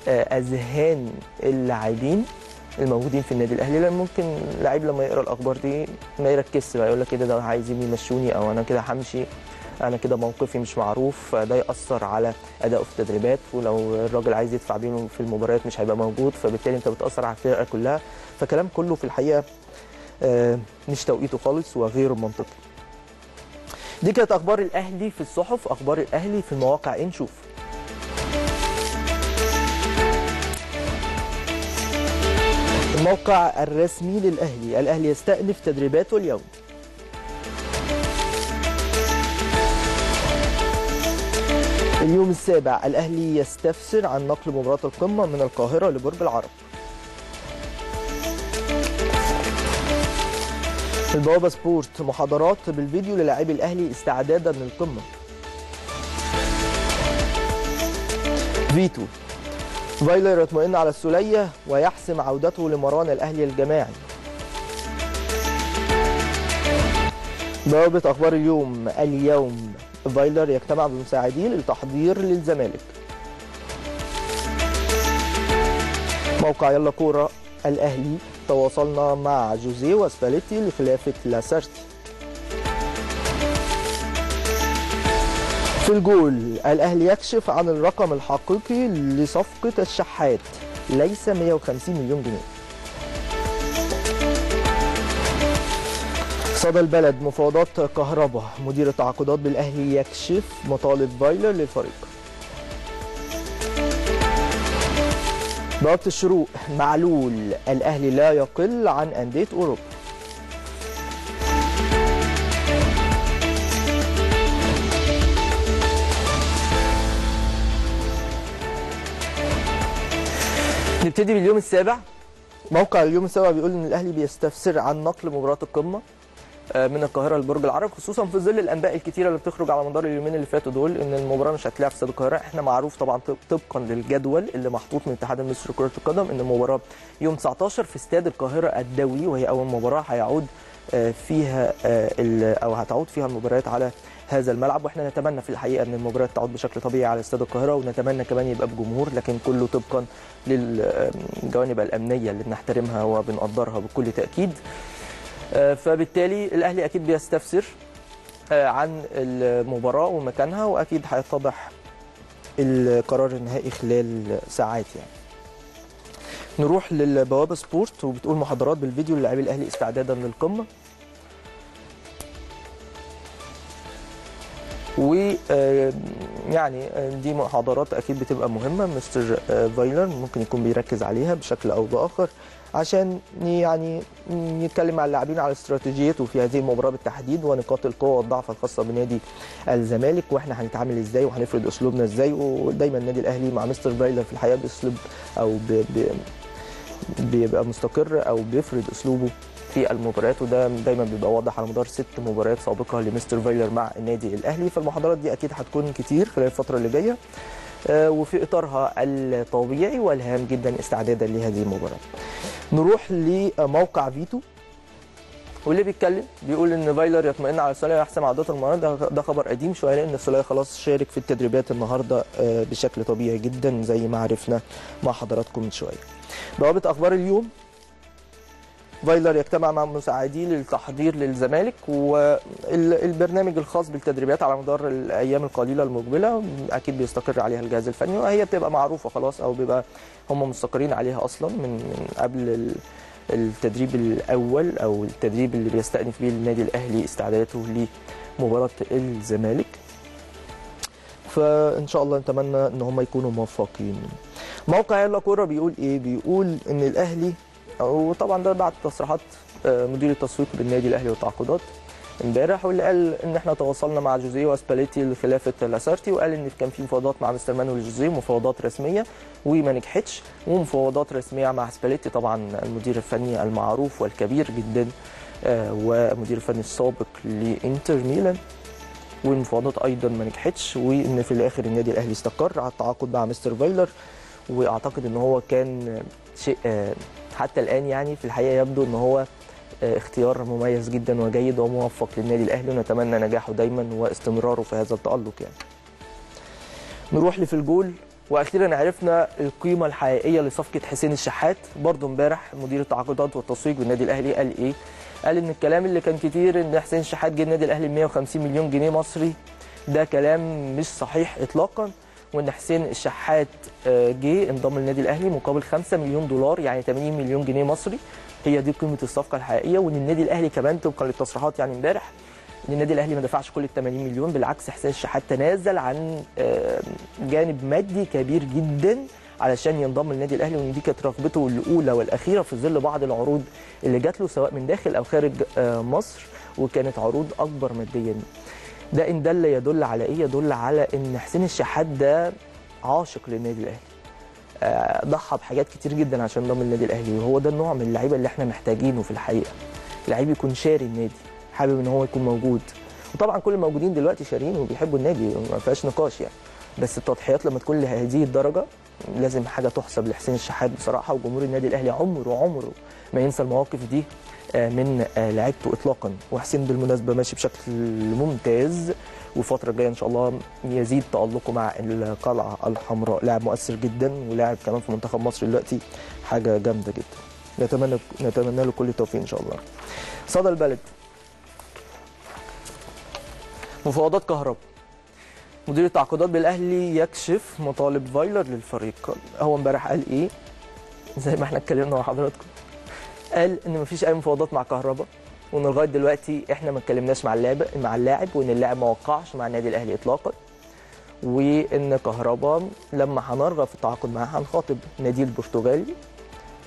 [SPEAKER 1] أذهان اللاعبين الموجودين في النادي الأهلي. لأن ممكن لعيب لما يقرأ الأخبار دي ما يركزش بقى يقول لك كده ده عايزين يمشوني أو أنا كده همشي أنا كده موقفي مش معروف ده يأثر على ادائه في التدريبات ولو الراجل عايز يدفع بينه في المباريات مش هيبقى موجود فبالتالي أنت بتأثر على الفرقة كلها. فكلام كله في الحقيقة مش توقيته خالص وغير منطقي. دي كانت أخبار الأهلي في الصحف أخبار الأهلي في المواقع. نشوف. الموقع الرسمي للأهلي. الأهلي يستأنف تدريباته اليوم. اليوم السابع الأهلي يستفسر عن نقل مباراة القمة من القاهرة لبرج العرب. البوابة سبورت محاضرات بالفيديو للاعبي الأهلي استعدادا للقمة. فيتو. فايلر يطمئن على السولية ويحسم عودته لمران الأهلي الجماعي. بوابة أخبار اليوم. اليوم فايلر يجتمع بمساعديه للتحضير للزمالك. موقع يلا كورة الأهلي. تواصلنا مع جوزيه واسباليتي لخلافة لاسارتي في الجول الأهلي يكشف عن الرقم الحقيقي لصفقة الشحات ليس 150 مليون جنيه. صدى البلد مفاوضات كهرباء مدير التعاقدات بالأهلي يكشف مطالب فايلر للفريق. بوابة الشروق معلول. الأهلي لا يقل عن أندية أوروبا. نبتدي باليوم السابع. موقع اليوم السابع بيقول إن الأهلي بيستفسر عن نقل مباراة القمة. من القاهرة لبرج العرب خصوصا في ظل الأنباء الكتيرة اللي بتخرج على مدار اليومين اللي فاتوا دول إن المباراة مش هتلعب في استاد القاهرة. إحنا معروف طبعا طبقا للجدول اللي محطوط من الاتحاد المصري لكرة القدم إن المباراة يوم 19 في استاد القاهرة الدولي وهي أول مباراة هيعود فيها أو هتعود فيها المباريات على هذا الملعب. وإحنا نتمنى في الحقيقة إن المباريات تعود بشكل طبيعي على استاد القاهرة ونتمنى كمان يبقى بجمهور لكن كله طبقا للجوانب الأمنية اللي بنحترمها وبنقدرها بكل تأكيد. فبالتالي الأهلي أكيد بيستفسر عن المباراة ومكانها وأكيد هيتضح القرار النهائي خلال ساعات يعني. نروح للبوابه سبورت وبتقول محاضرات بالفيديو للاعبي الأهلي استعدادا للقمة. و يعني دي محاضرات أكيد بتبقى مهمة مستر فايلر ممكن يكون بيركز عليها بشكل أو بآخر. عشان يعني يتكلم مع اللاعبين على استراتيجيته في هذه المباراة بالتحديد ونقاط القوة والضعف الخاصة بنادي الزمالك وإحنا هنتعامل إزاي وهنفرض أسلوبنا إزاي؟ ودايما النادي الأهلي مع مستر فايلر في الحقيقة بيسلب أو بي بي بيبقى مستقر أو بيفرض أسلوبه في المباريات وده دايما بيبقى واضح على مدار ست مباريات سابقة لمستر فايلر مع النادي الأهلي. فالمحاضرات دي أكيد هتكون كتير خلال الفترة اللي جاية. وفي إطارها الطبيعي والهام جدا استعدادا لهذه المباراة. نروح لموقع فيتو واللي بيتكلم بيقول إن فايلر يطمئن على السوليه ويحسم عودته المباراه ده, ده خبر قديم شوية لأن السوليه خلاص شارك في التدريبات النهارده بشكل طبيعي جدا زي ما عرفنا مع حضراتكم من شوية. بوابة أخبار اليوم فايلر يجتمع مع مساعديه للتحضير للزمالك والبرنامج الخاص بالتدريبات على مدار الأيام القليلة المقبلة أكيد بيستقر عليها الجهاز الفني وهي بتبقى معروفة خلاص أو بيبقى هم مستقرين عليها أصلا من قبل التدريب الأول أو التدريب اللي بيستأنف بيه النادي الأهلي استعداداته لمباراة الزمالك. فإن شاء الله نتمنى إن هم يكونوا موفقين. موقع يلا كورة بيقول إيه؟ بيقول إن الأهلي وطبعا ده بعد تصريحات مدير التسويق بالنادي الأهلي والتعاقدات امبارح واللي قال إن إحنا تواصلنا مع جوزيه وأسباليتي لخلافة لاسارتي وقال إن كان في مفاوضات مع مستر مانويل جوزيه مفاوضات رسمية وما نجحتش ومفاوضات رسمية مع سباليتي طبعا المدير الفني المعروف والكبير جدا آه، ومدير الفني السابق لإنتر ميلان والمفاوضات أيضا ما نجحتش وإن في الآخر النادي الأهلي استقر على التعاقد مع مستر فايلر وأعتقد إن هو كان شيء آه، حتى الآن يعني في الحقيقة يبدو إن هو آه، اختيار مميز جدا وجيد وموفق للنادي الأهلي ونتمنى نجاحه دايما واستمراره في هذا التألق يعني. نروح لفي الجول وأخيرا عرفنا القيمة الحقيقية لصفقة حسين الشحات. برضه امبارح مدير التعاقدات والتسويق بالنادي الأهلي قال إيه؟ قال إن الكلام اللي كان كتير إن حسين الشحات جه النادي الأهلي ب 150 مليون جنيه مصري ده كلام مش صحيح اطلاقا. وإن حسين الشحات آه، جه انضم للنادي الأهلي مقابل 5 مليون دولار يعني 80 مليون جنيه مصري. هي دي قيمة الصفقة الحقيقية. وإن النادي الأهلي كمان طبقا للتصريحات يعني امبارح إن النادي الأهلي ما دفعش كل ال 80 مليون بالعكس حسين الشحات تنازل عن آه، جانب مادي كبير جدا علشان ينضم للنادي الأهلي. وإن دي كانت رغبته الأولى والأخيرة في ظل بعض العروض اللي جات له سواء من داخل أو خارج آه، مصر. وكانت عروض أكبر ماديا. ده إن دل يدل على إيه؟ يدل على إن حسين الشحات ده عاشق للنادي الأهلي. آه، ضحى بحاجات كتير جدا عشان ينضم للنادي الأهلي وهو ده النوع من اللعيبة اللي إحنا محتاجينه في الحقيقة. لعيب يكون شاري النادي حابب إن هو يكون موجود. وطبعا كل الموجودين دلوقتي شارين وبيحبوا النادي ما فيهاش نقاش يعني. بس التضحيات لما تكون لهذه الدرجة لازم حاجة تحسب لحسين الشحات بصراحة وجمهور النادي الأهلي عمره عمره ما ينسى المواقف دي. من آه، لعيبته اطلاقا. وحسين بالمناسبة ماشي بشكل ممتاز. والفترة الجاية إن شاء الله يزيد تألقه مع القلعة الحمراء. لاعب مؤثر جدا ولاعب كمان في منتخب مصر دلوقتي. حاجة جامدة جدا. نتمنى نتمنى له كل التوفيق إن شاء الله. صدى البلد. مفاوضات كهرباء. مدير التعاقدات بالأهلي يكشف مطالب فايلر للفريق. هو امبارح قال إيه؟ زي ما إحنا اتكلمنا مع حضراتكم. قال إن مفيش أي مفاوضات مع كهرباء وإن لغاية دلوقتي إحنا ما اتكلمناش مع اللاعب مع اللاعب وإن اللاعب ما وقعش مع النادي الأهلي اطلاقا. وإن كهرباء لما هنرغب في التعاقد معاه هنخاطب نادي البرتغالي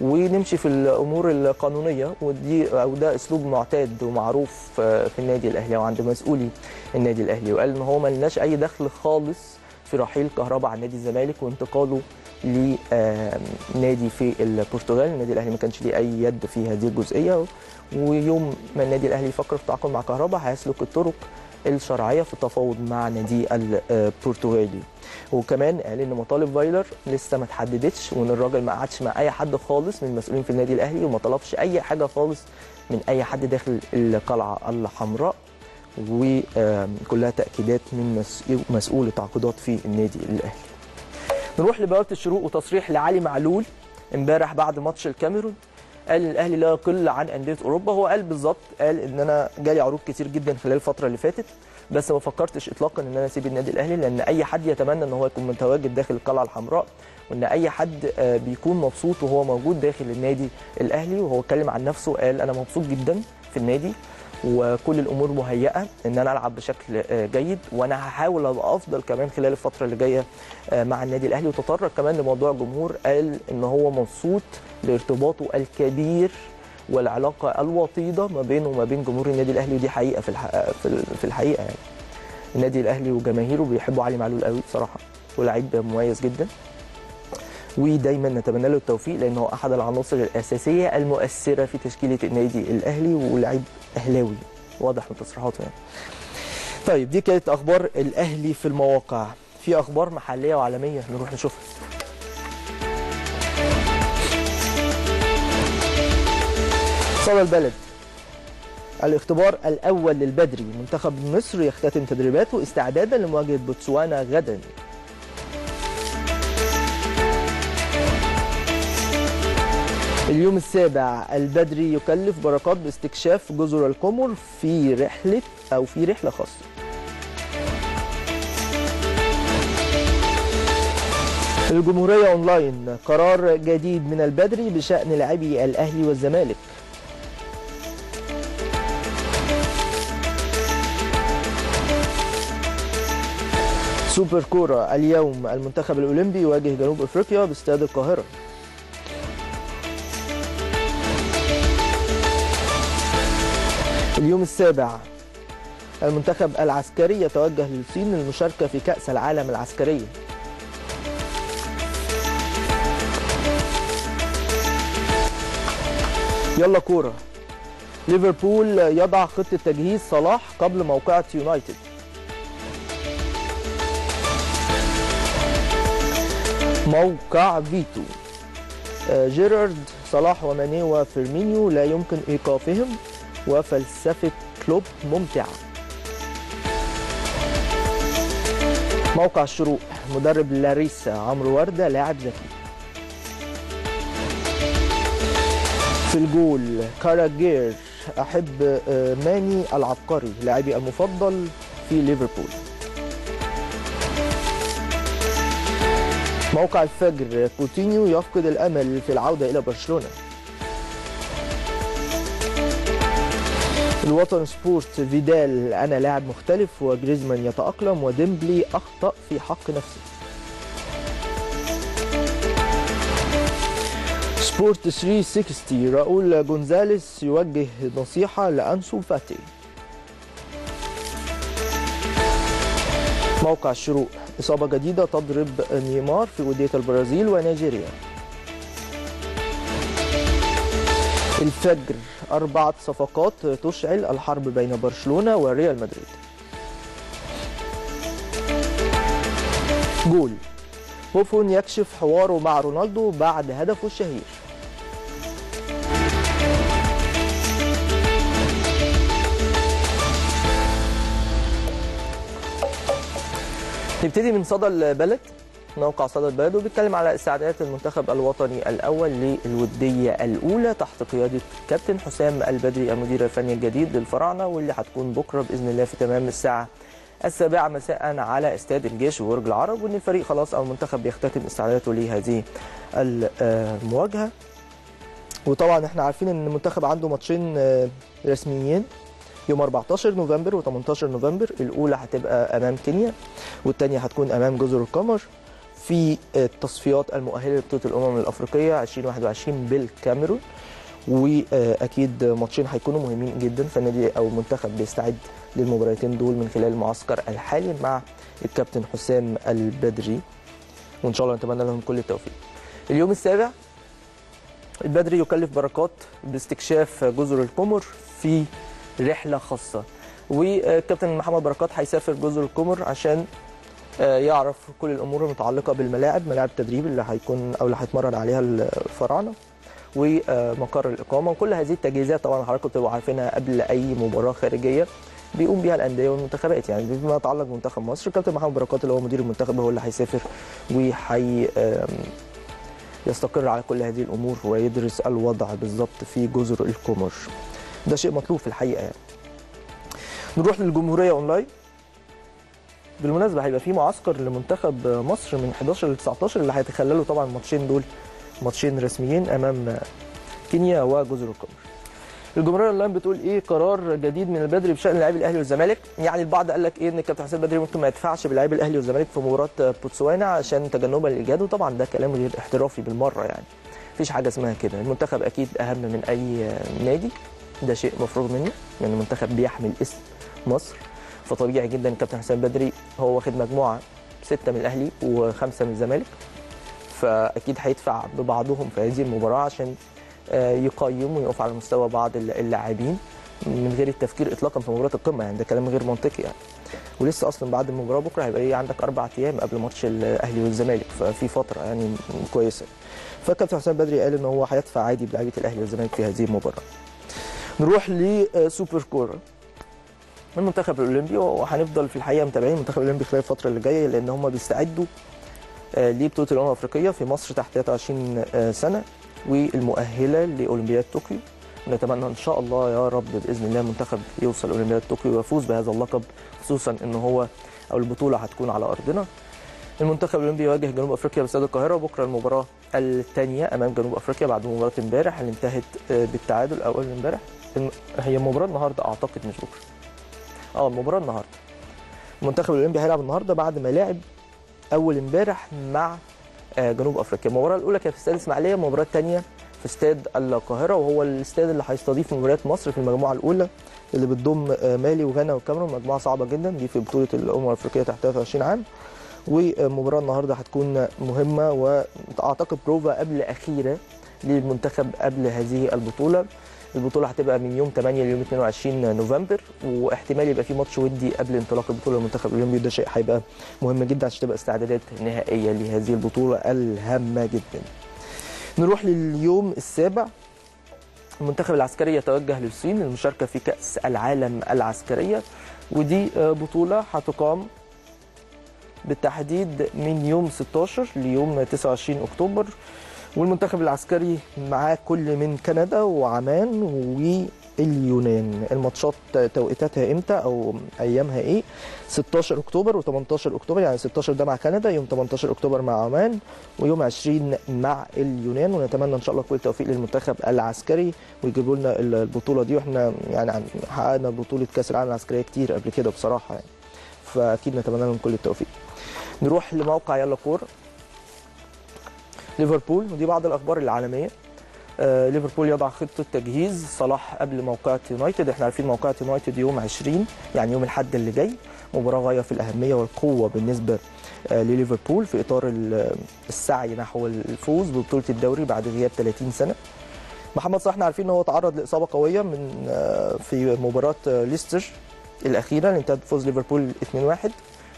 [SPEAKER 1] ونمشي في الأمور القانونية. ودي أو ده أسلوب معتاد ومعروف في النادي الأهلي وعند مسؤولي النادي الأهلي. وقال إن هو ملناش أي دخل خالص في رحيل كهرباء عن نادي الزمالك وانتقاله لنادي في البرتغال النادي الأهلي ما كانش ليه أي يد في هذه الجزئية. ويوم ما النادي الأهلي يفكر في التعاقد مع كهرباء هيسلك الطرق الشرعية في التفاوض مع نادي البرتغالي. وكمان قال إن مطالب فايلر لسه ما اتحددتش وإن الراجل ما قعدش مع أي حد خالص من المسؤولين في النادي الأهلي وما طلبش أي حاجة خالص من أي حد داخل القلعة الحمراء. وكلها تأكيدات من مسؤول التعاقدات في النادي الأهلي. نروح لبوابه الشروق وتصريح لعلي معلول امبارح بعد ماتش الكاميرون. قال الأهلي لا يقل عن أندية أوروبا. هو قال بالظبط قال إن أنا جالي عروض كتير جدا خلال الفترة اللي فاتت بس ما فكرتش اطلاقا إن أنا أسيب النادي الأهلي لأن أي حد يتمنى إن هو يكون متواجد داخل القلعة الحمراء وإن أي حد آه، بيكون مبسوط وهو موجود داخل النادي الأهلي. وهو اتكلم عن نفسه قال أنا مبسوط جدا في النادي. وكل الأمور مهيئة إن أنا ألعب بشكل آه، جيد وأنا هحاول أبقى أفضل كمان خلال الفترة اللي جاية آه، مع النادي الأهلي. وتطرق كمان لموضوع الجمهور قال إن هو مبسوط لارتباطه الكبير والعلاقة الوطيدة ما بينه وما بين جمهور النادي الأهلي. ودي حقيقة في الح- في ال- في الحقيقة يعني. النادي الأهلي وجماهيره بيحبوا علي معلول قوي بصراحة ولاعيب مميز جدا. ودايما نتمنى له التوفيق لأنه أحد العناصر الأساسية المؤثرة في تشكيلة النادي الأهلي ولاعيب أهلاوي. واضح من تصريحاته يعني. طيب دي كانت أخبار الأهلي في المواقع. في أخبار محلية وعالمية نروح نشوفها. صدى البلد. الاختبار الأول للبدري منتخب مصر يختتم تدريباته استعدادا لمواجهة بوتسوانا غدا. اليوم السابع البدري يكلف بركات باستكشاف جزر القمر في رحلة أو في رحلة خاصة. الجمهورية أونلاين قرار جديد من البدري بشأن لاعبي الأهلي والزمالك. سوبر كورة اليوم المنتخب الأولمبي يواجه جنوب أفريقيا باستاد القاهرة. اليوم السابع المنتخب العسكري يتوجه للصين للمشاركة في كأس العالم العسكرية يلا كورة. ليفربول يضع خطة تجهيز صلاح قبل موقعة يونايتد. موقع فيتو. آه، جيرارد صلاح وماني وفيرمينيو لا يمكن إيقافهم. وفلسفة كلوب ممتعة. موقع الشروق مدرب لاريسا عمرو وردة لاعب ذكي. في الجول كاراجر أحب آه، ماني العبقري لاعبي المفضل في ليفربول. موقع الفجر كوتينيو يفقد الأمل في العودة إلى برشلونة. الوطن سبورت فيدال أنا لاعب مختلف وجريزمان يتأقلم وديمبلي أخطأ في حق نفسه. سبورت 360 راؤول جونزاليس يوجه نصيحة لأنسو فاتي. موقع الشروق إصابة جديدة تضرب نيمار في ودية البرازيل ونيجيريا. الفجر. أربعة صفقات تشعل الحرب بين برشلونة وريال مدريد. جول. بوفون يكشف حواره مع رونالدو بعد هدفه الشهير. نبتدي من صدى البلد. موقع صدى البلد وبيتكلم على استعدادات المنتخب الوطني الأول للودية الأولى تحت قيادة كابتن حسام البدري المدير الفني الجديد للفراعنة واللي هتكون بكرة بإذن الله في تمام الساعة السابعة مساء على استاد الجيش وبرج العرب وإن الفريق خلاص أو المنتخب بيختتم استعداداته لهذه المواجهة. وطبعا إحنا عارفين إن المنتخب عنده ماتشين رسميين يوم 14 نوفمبر و18 نوفمبر الأولى هتبقى أمام كينيا والثانيه هتكون أمام جزر القمر. في التصفيات المؤهلة لبطولة الأمم الأفريقية 2021 بالكاميرون. وأكيد ماتشين هيكونوا مهمين جدا. فالنادي أو المنتخب بيستعد للمباراتين دول من خلال المعسكر الحالي مع الكابتن حسام البدري. وإن شاء الله نتمنى لهم كل التوفيق. اليوم السابع البدري يكلف بركات باستكشاف جزر القمر في رحلة خاصة. والكابتن محمد بركات هيسافر جزر القمر عشان يعرف كل الأمور المتعلقة بالملاعب ملاعب التدريب اللي هيكون أو اللي هيتمرن عليها الفراعنة ومقر الإقامة وكل هذه التجهيزات طبعا حضراتكم بتبقوا عارفينها قبل أي مباراة خارجية بيقوم بيها الأندية والمنتخبات. يعني بما يتعلق بمنتخب مصر الكابتن محمد بركات اللي هو مدير المنتخب هو اللي هيسافر وهيستقر على كل هذه الأمور ويدرس الوضع بالظبط في جزر القمر. ده شيء مطلوب في الحقيقة يعني. نروح للجمهورية أونلاين. بالمناسبة هيبقى في معسكر لمنتخب مصر من 11 ل 19 اللي هيتخللوا طبعا الماتشين دول ماتشين رسميين أمام كينيا وجزر القمر. الجمهورية اونلاين بتقول إيه؟ قرار جديد من البدري بشأن لاعبي الأهلي والزمالك. يعني البعض قال لك إيه؟ إن الكابتن حسام البدري ممكن ما يدفعش بلاعبي الأهلي والزمالك في مباراة بوتسوانا عشان تجنبا للإجهاد وطبعا ده كلام غير احترافي بالمرة يعني. مفيش حاجة اسمها كده. المنتخب أكيد أهم من أي نادي. ده شيء مفروغ منه لأن يعني المنتخب بيحمل اسم مصر. فطبيعي جدا الكابتن حسام بدري هو واخد مجموعة ستة من الأهلي وخمسة من الزمالك فأكيد هيدفع ببعضهم في هذه المباراة عشان يقيم ويقف على مستوى بعض اللاعبين من غير التفكير اطلاقا في مباراة القمة يعني ده كلام غير منطقي يعني. ولسه أصلا بعد المباراة بكرة هيبقى إيه عندك أربع أيام قبل ماتش الأهلي والزمالك ففي فترة يعني كويسة. فالكابتن حسام بدري قال إن هو هيدفع عادي بلعيبه الأهلي والزمالك في هذه المباراة. نروح لسوبر كوره المنتخب الأولمبي وهنفضل في الحقيقة متابعين المنتخب الأولمبي خلال الفترة اللي جاية لأن هم بيستعدوا لبطوله الأمم الأفريقية في مصر تحت 23 سنة والمؤهلة لأولمبياد طوكيو. نتمنى إن شاء الله يا رب بإذن الله المنتخب يوصل أولمبياد طوكيو ويفوز بهذا اللقب خصوصا إن هو أو البطولة هتكون على أرضنا. المنتخب الأولمبي يواجه جنوب أفريقيا باستاد القاهرة وبكرة المباراة الثانية أمام جنوب أفريقيا بعد مباراة امبارح اللي انتهت بالتعادل اول امبارح. هي المباراه النهارده أعتقد مش بكرة. آه المباراه النهارده. المنتخب الأولمبي هيلعب النهارده بعد ما لعب أول امبارح مع جنوب أفريقيا. المباراة الأولى كانت في استاد الاسماعيليه المباراه الثانية في استاد القاهرة وهو الاستاد اللي هيستضيف مباريات مصر في المجموعة الأولى اللي بتضم آه، مالي وغانا والكاميرون مجموعة صعبة جدا. دي في بطولة الأمم الأفريقية تحت 23 عام. ومباراة النهارده هتكون مهمة وأعتقد بروفا قبل أخيرة للمنتخب قبل هذه البطولة. البطولة هتبقى من يوم 8 ليوم 22 نوفمبر واحتمال يبقى في ماتش ودي قبل انطلاق البطولة المنتخب الاولمبي ده شيء هيبقى مهم جدا عشان تبقى استعدادات نهائية لهذه البطولة الهامة جدا. نروح لليوم السابع المنتخب العسكري يتوجه للصين للمشاركة في كأس العالم العسكرية ودي آه، بطولة هتقام بالتحديد من يوم 16 ليوم 29 أكتوبر والمنتخب العسكري معاه كل من كندا وعمان واليونان. الماتشات توقيتاتها إمتى أو ايامها إيه؟ 16 اكتوبر و18 اكتوبر يعني 16 ده مع كندا يوم 18 اكتوبر مع عمان ويوم 20 مع اليونان. ونتمنى إن شاء الله كل التوفيق للمنتخب العسكري ويجيبوا لنا البطولة دي. وإحنا يعني عن- حققنا بطولة كأس العالم العسكرية كتير قبل كده بصراحة يعني. فأكيد نتمنى لهم كل التوفيق. نروح لموقع يلا كوره ليفربول ودي بعض الأخبار العالمية. آه، ليفربول يضع خطة تجهيز صلاح قبل موقعة يونايتد. إحنا عارفين موقعة يونايتد يوم 20 يعني يوم الأحد اللي جاي. مباراة غاية في الأهمية والقوة بالنسبة آه، لليفربول في إطار ال- السعي نحو الفوز ببطولة الدوري بعد غياب 30 سنة. محمد صلاح إحنا عارفين إن هو تعرض لإصابة قوية من آه، في مباراة آه، ليستر الأخيرة اللي انتهت بفوز ليفربول 2-1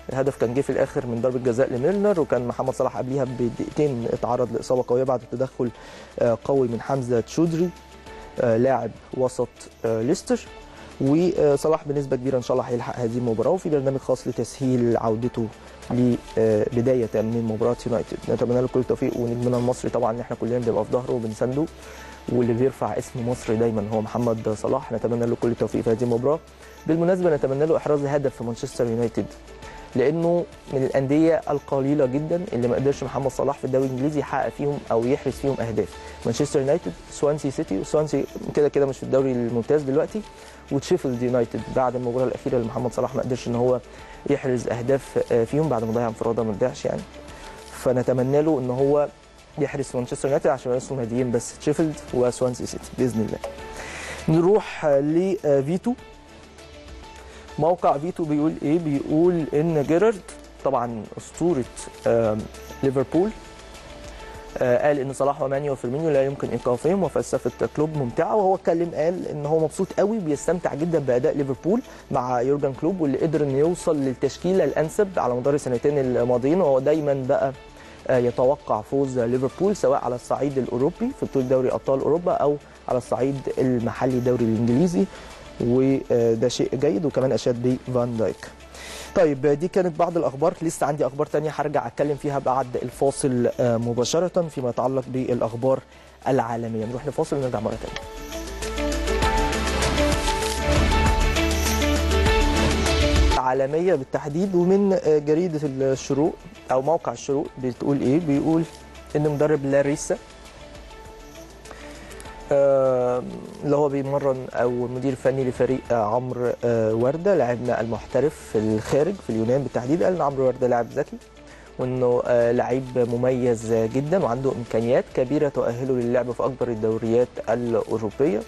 [SPEAKER 1] الهدف كان جه في الآخر من ضربة جزاء لميلنر وكان محمد صلاح قبليها بدقيقتين اتعرض لإصابة قوية بعد تدخل آه، قوي من حمزة تشودري آه، لاعب وسط آه، ليستر. وصلاح بنسبة كبيرة إن شاء الله هيلحق هذه المباراة وفي برنامج خاص لتسهيل عودته لبدايه من مباراة يونايتد. نتمنى له كل التوفيق ونجمنا المصري طبعا إن إحنا كلنا بنبقى في ظهره وبنسانده واللي بيرفع اسم مصر دايما هو محمد صلاح. نتمنى له كل التوفيق في هذه المباراة. بالمناسبة نتمنى له إحراز هدف في مانشستر يونايتد. لأنه من الأندية القليلة جدا اللي ما قدرش محمد صلاح في الدوري الإنجليزي يحقق فيهم أو يحرز فيهم أهداف. مانشستر يونايتد سوانسي سيتي وسوانسي كده كده مش في الدوري الممتاز دلوقتي وشيفيلد يونايتد بعد المباراة الأخيرة اللي محمد صلاح ما قدرش إن هو يحرز أهداف آه، فيهم بعد ما ضيع انفرادة ما رجعش يعني. فنتمنى له إن هو يحرز مانشستر يونايتد عشان اسمه هاديين بس شيفيلد وسوانسي سيتي بإذن الله. نروح آه، لفيتو. موقع فيتو بيقول إيه؟ بيقول إن جيرارد طبعا أسطورة ليفربول آه، قال إن صلاح وماني وفيرمينيو لا يمكن إيقافهم وفلسفة كلوب ممتعة وهو اتكلم قال إن هو مبسوط قوي بيستمتع جدا بأداء ليفربول مع يورجن كلوب واللي قدر إنه يوصل للتشكيلة الأنسب على مدار السنتين الماضيين وهو دايما بقى آه، يتوقع فوز ليفربول سواء على الصعيد الأوروبي في بطولة دوري أبطال أوروبا أو على الصعيد المحلي الدوري الإنجليزي. وده شيء جيد وكمان أشاد بفان دايك. طيب دي كانت بعض الأخبار. لسه عندي أخبار تانية هرجع أتكلم فيها بعد الفاصل آه، مباشرة فيما يتعلق بالأخبار العالمية. نروح لفاصل ونرجع مرة تانية. عالمية بالتحديد ومن آه، جريدة الشروق أو موقع الشروق بتقول إيه؟ بيقول إن مدرب لاريسا اللي هو بيمرن أو مدير فني لفريق آه، عمرو آه، وردة لاعبنا المحترف في الخارج في اليونان بالتحديد. قال إن عمرو وردة لاعب ذكي وإنه آه، لعيب مميز جدا وعنده إمكانيات كبيرة تؤهله للعب في أكبر الدوريات الأوروبية.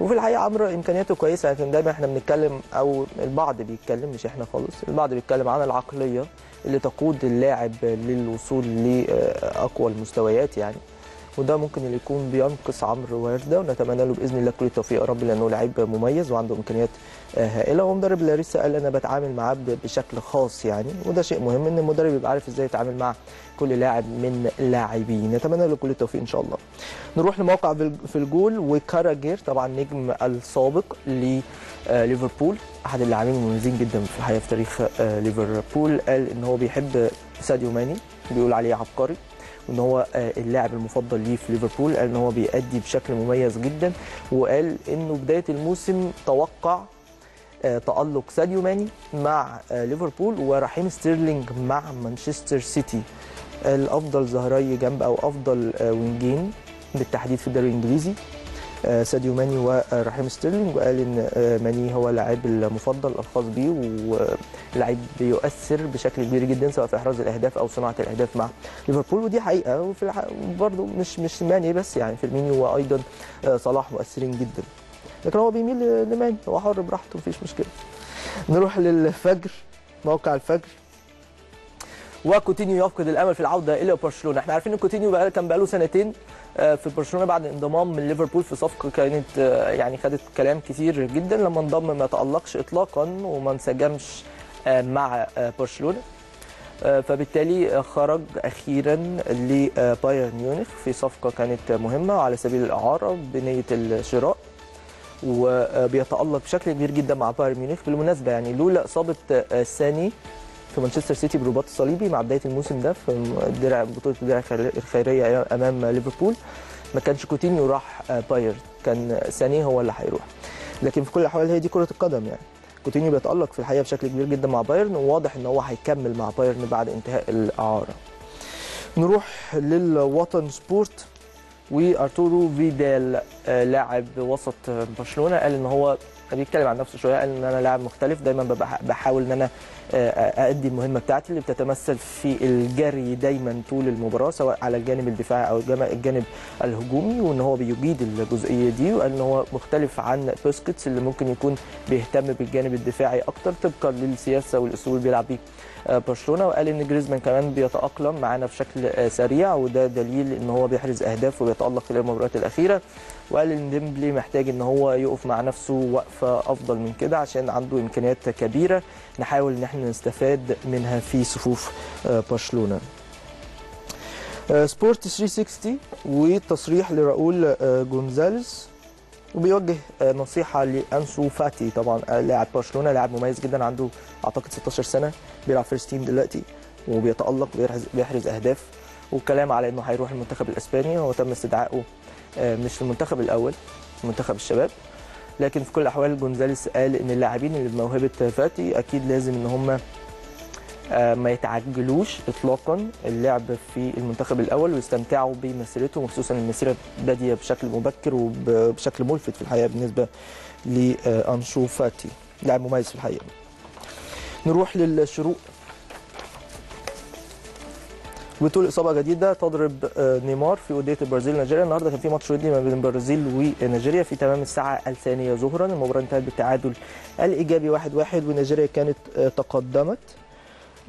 [SPEAKER 1] وفي الحقيقة عمرو إمكانياته كويسة لكن دايما إحنا بنتكلم أو البعض بيتكلم مش إحنا خالص البعض بيتكلم عن العقلية اللي تقود اللاعب للوصول لأقوى المستويات يعني. وده ممكن اللي يكون بينقص عمرو وردة ونتمنى له بإذن الله كل التوفيق. يا رب لأنه لعيب مميز وعنده إمكانيات آه، هائلة. ومدرب لاريسا قال أنا بتعامل معاه بشكل خاص يعني وده شيء مهم إن المدرب يبقى عارف إزاي يتعامل مع كل لاعب من لاعبين. نتمنى له كل التوفيق إن شاء الله. نروح لموقع في الجول وكاراجير طبعا نجم السابق لليفربول أحد اللاعبين المميزين جدا في الحقيقة في تاريخ آه، ليفربول قال إن هو بيحب ساديو ماني بيقول عليه عبقري. وان هو آه، اللاعب المفضل ليه في ليفربول قال إن هو بيأدي بشكل مميز جدا وقال إنه بداية الموسم توقع آه، تألق ساديو ماني مع آه، ليفربول ورحيم ستيرلينج مع مانشستر سيتي. الأفضل ظهيري جنب أو أفضل وينجين بالتحديد في الدوري الإنجليزي. ساديو ماني ورحيم ستيرلينج وقال إن آه، ماني هو اللاعب المفضل الخاص بيه ولاعب بيؤثر بشكل كبير جدا سواء في إحراز الأهداف أو صناعة الأهداف مع ليفربول. ودي حقيقة وفي. برضه مش مش ماني بس يعني فيرمينيو وأيضا آه، صلاح مؤثرين جدا. لكن هو بيميل لماني هو حر براحته مفيش مشكلة. نروح للفجر موقع الفجر. وكوتينيو يفقد الأمل في العودة إلى برشلونة. إحنا عارفين إن كوتينيو بقى كان بقاله سنتين آه، في برشلونة بعد انضمام من ليفربول في صفقة كانت آه، يعني خدت كلام كتير جدا. لما انضم ما تألقش اطلاقا وما انسجمش آه، مع برشلونة. فبالتالي خرج أخيرا لبايرن ميونخ في صفقة كانت مهمة على سبيل الإعارة بنية الشراء. وبيتألق بشكل كبير جدا مع بايرن ميونخ. بالمناسبة يعني لولا إصابة ساني في مانشستر سيتي بالرباط الصليبي مع بداية الموسم ده في درع بطولة الدرع الخيرية أمام ليفربول. ما كانش كوتينيو راح آه، بايرن. كان ساني هو اللي هيروح. لكن في كل الأحوال هي دي كرة القدم يعني. كوتينيو بيتألق في الحقيقة بشكل كبير جدا مع بايرن وواضح إن هو هيكمل مع بايرن بعد انتهاء الأعارة. نروح للوطن سبورت. وأرتورو فيدال آه، لاعب وسط برشلونة قال إن هو بيتكلم عن نفسه شوية قال إن أنا لاعب مختلف. دايما بحاول إن أنا أأدي المهمة بتاعتي اللي بتتمثل في الجري دايما طول المباراة سواء على الجانب الدفاعي أو الجانب الهجومي وإن هو بيجيد الجزئية دي وقال إن هو مختلف عن بوسكيتس اللي ممكن يكون بيهتم بالجانب الدفاعي أكتر. طبقا للسياسة والأسلوب اللي بيلعب بيه آه، برشلونة. وقال إن جريزمان كمان بيتأقلم معانا بشكل آه، سريع وده دليل إن هو بيحرز أهداف وبيتألق في المباريات الأخيرة. وقال ان ديمبلي محتاج إن هو يقف مع نفسه وقفة أفضل من كده عشان عنده إمكانيات كبيرة. نحاول إن إحنا نستفاد منها في صفوف آه، برشلونة. آه، سبورت 360 وتصريح لراؤول آه، جونزاليز وبيوجه نصيحة لأنسو فاتي طبعا لاعب برشلونة لاعب مميز جدا عنده أعتقد 16 سنة بيلعب first team دلوقتي وبيتألق بيحرز أهداف. والكلام على إنه هيروح المنتخب الإسباني هو تم استدعائه مش في المنتخب الأول منتخب الشباب. لكن في كل الأحوال جونزاليس قال إن اللاعبين اللي بموهبة فاتي أكيد لازم إن هم آه، ما يتعجلوش اطلاقا اللعب في المنتخب الأول ويستمتعوا بمسيرتهم وخصوصا المسيرة بادية بشكل مبكر وبشكل ملفت في الحقيقة بالنسبة لأنشو فاتي لاعب مميز في الحقيقة. نروح للشروق. بتقول إصابة جديدة تضرب آه، نيمار في وديه البرازيل نيجيريا. النهارده كان في ماتش ودي ما بين البرازيل ونيجيريا في تمام الساعة الثانية ظهرا. المباراة انتهت بالتعادل الإيجابي 1-1 واحد واحد ونيجيريا كانت آه، تقدمت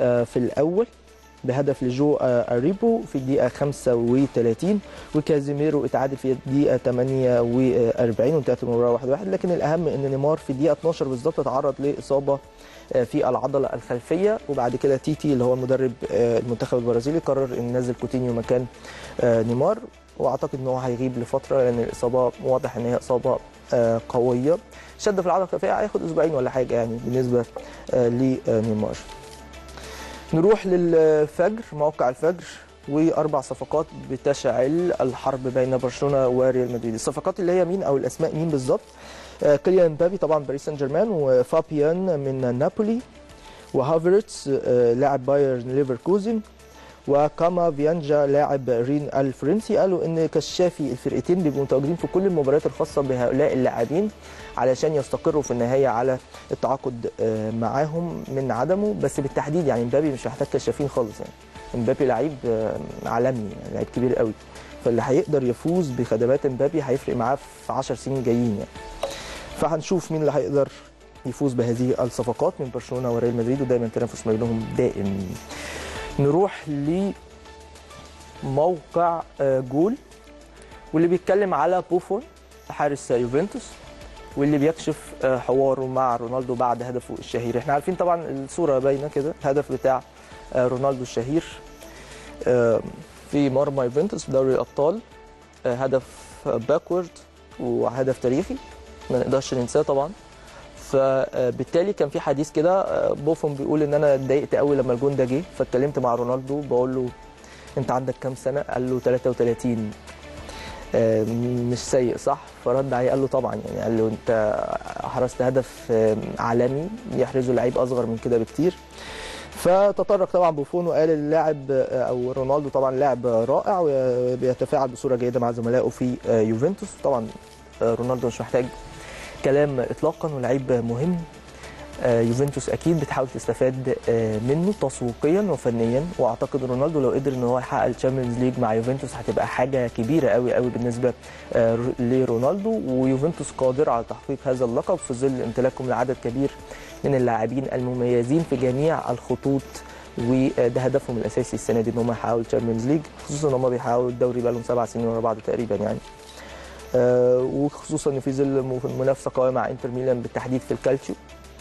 [SPEAKER 1] آه، في الأول بهدف لجو أريبو في الدقيقة 35 وكازيميرو اتعادل في الدقيقة 48 وانتهت المباراة 1-1 لكن الأهم إن نيمار في الدقيقة 12 بالظبط تعرض لإصابة في العضلة الخلفية وبعد كده تيتي اللي هو المدرب آه، المنتخب البرازيلي قرر إن ينزل كوتينيو مكان آه، نيمار. وأعتقد إن هو هيغيب لفترة لأن الإصابة واضح إن هي إصابة آه، قوية. شد في العضلة الخلفية هياخد أسبوعين ولا حاجة يعني بالنسبة آه، لنيمار. نروح للفجر موقع الفجر وأربع صفقات بتشعل الحرب بين برشلونة وريال مدريد. الصفقات اللي هي مين أو الأسماء مين بالظبط؟ آه، كيليان مبابي طبعا باريس سان جيرمان وفابيان من نابولي وهافرتس آه، لاعب باير ليفركوزن وكامافينجا لاعب رين الفرنسي. قالوا إن كشافي الفرقتين بيبقوا متواجدين في كل المباريات الخاصة بهؤلاء اللاعبين علشان يستقروا في النهاية على التعاقد آه، معاهم من عدمه. بس بالتحديد يعني مبابي مش محتاج كشافين خالص يعني. مبابي لعيب آه، عالمي يعني لعيب كبير قوي. فاللي هيقدر يفوز بخدمات مبابي هيفرق معاه في 10 سنين جايين يعني. فهنشوف مين اللي هيقدر يفوز بهذه الصفقات من برشلونة وريال مدريد ودايما التنافس ما بينهم دائم نروح لموقع آه، جول واللي بيتكلم على بوفون حارس يوفنتوس واللي بيكشف آه، حواره مع رونالدو بعد هدفه الشهير. إحنا عارفين طبعا الصورة باينة كده الهدف بتاع آه، رونالدو الشهير في مرمى يوفنتوس دوري الأبطال هدف باك وورد وهدف تاريخي. ما نقدرش ننساه طبعا. فبالتالي كان في حديث كده آه، بوفون بيقول إن أنا اتضايقت قوي لما الجون ده جه فاتكلمت مع رونالدو بقول له أنت عندك كام سنة؟ قال له 33 آه، مش سيء صح؟ فرد عليه قال له طبعا يعني قال له أنت حرزت هدف آه، عالمي يحرزه لعيب أصغر من كده بكتير. فتطرق طبعا بوفون وقال اللاعب آه، أو رونالدو طبعا لاعب رائع وبيتفاعل بصورة جيدة مع زملائه في آه، يوفنتوس. طبعا آه، رونالدو مش محتاج كلام اطلاقا ولعيب مهم. آه، يوفنتوس أكيد بتحاول تستفاد آه، منه تسويقيا وفنيا. وأعتقد رونالدو لو قدر إن هو يحقق ال Champions League مع يوفنتوس هتبقى حاجة كبيرة قوي قوي بالنسبة آه، لرونالدو. ويوفنتوس قادر على تحقيق هذا اللقب في ظل امتلاكهم لعدد كبير من اللاعبين المميزين في جميع الخطوط. وده هدفهم الأساسي السنة دي إن هم يحققوا ال Champions League خصوصا إن هم بيحققوا الدوري بقى لهم سبع سنين ورا بعض تقريبا يعني. وخصوصا ان في ظل منافسة قوية مع إنتر ميلان بالتحديد في الكالتشيو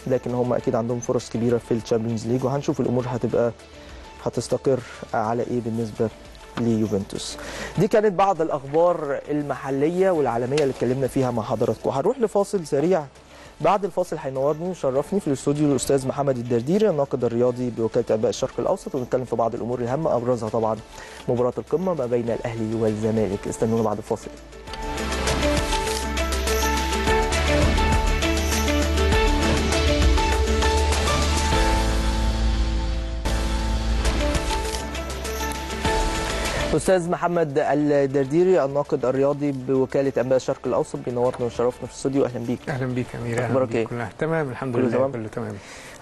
[SPEAKER 1] لكن هم أكيد عندهم فرص كبيرة في ال Champions League وهنشوف الأمور هتبقى هتستقر على إيه بالنسبة ليوفنتوس. دي كانت بعض الأخبار المحلية والعالمية اللي اتكلمنا فيها مع حضراتكم. هنروح لفاصل سريع. بعد الفاصل هينورني ويشرفني في الاستوديو الأستاذ محمد الدرديري الناقد الرياضي بوكالة انباء الشرق الأوسط ونتكلم في بعض الأمور الهامة أبرزها طبعا مباراة القمة ما بين الأهلي والزمالك. استنونا بعد الفاصل. أستاذ محمد الدرديري الناقد الرياضي بوكالة أنباء الشرق الأوسط بينورنا وشرفنا في الاستوديو. أهلا بيك.
[SPEAKER 3] أهلا بيك أمير
[SPEAKER 1] إيه؟
[SPEAKER 3] كلها تمام الحمد
[SPEAKER 1] كله
[SPEAKER 3] لله
[SPEAKER 1] تمام؟
[SPEAKER 3] كله تمام.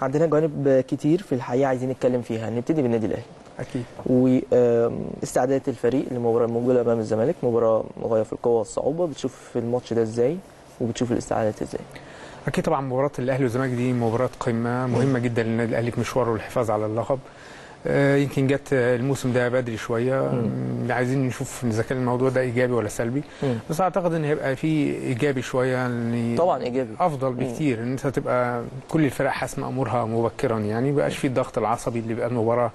[SPEAKER 1] عندنا جوانب كتير في الحقيقة عايزين نتكلم فيها. نبتدي بالنادي الأهلي.
[SPEAKER 3] أكيد.
[SPEAKER 1] واستعدادات الفريق للمباراه الموجوده أمام الزمالك. مباراة غايه في القوة والصعوبة. بتشوف الماتش ده إزاي؟ وبتشوف الاستعدادات إزاي؟
[SPEAKER 3] أكيد طبعا مباراة الأهلي والزمالك دي مباراة قمة مهمة جدا للنادي الأهلي في مشواره للحفاظ على اللقب. يمكن جت الموسم ده بدري شوية.
[SPEAKER 1] مم.
[SPEAKER 3] عايزين نشوف اذا كان الموضوع ده إيجابي ولا سلبي.
[SPEAKER 1] مم.
[SPEAKER 3] بس أعتقد إن هيبقى في إيجابي شوية إن
[SPEAKER 1] طبعا إيجابي.
[SPEAKER 3] أفضل بكتير إن أنت تبقى كل الفرق حاسمة أمورها مبكرا. يعني مبقاش في الضغط العصبي اللي بيبقى المباراة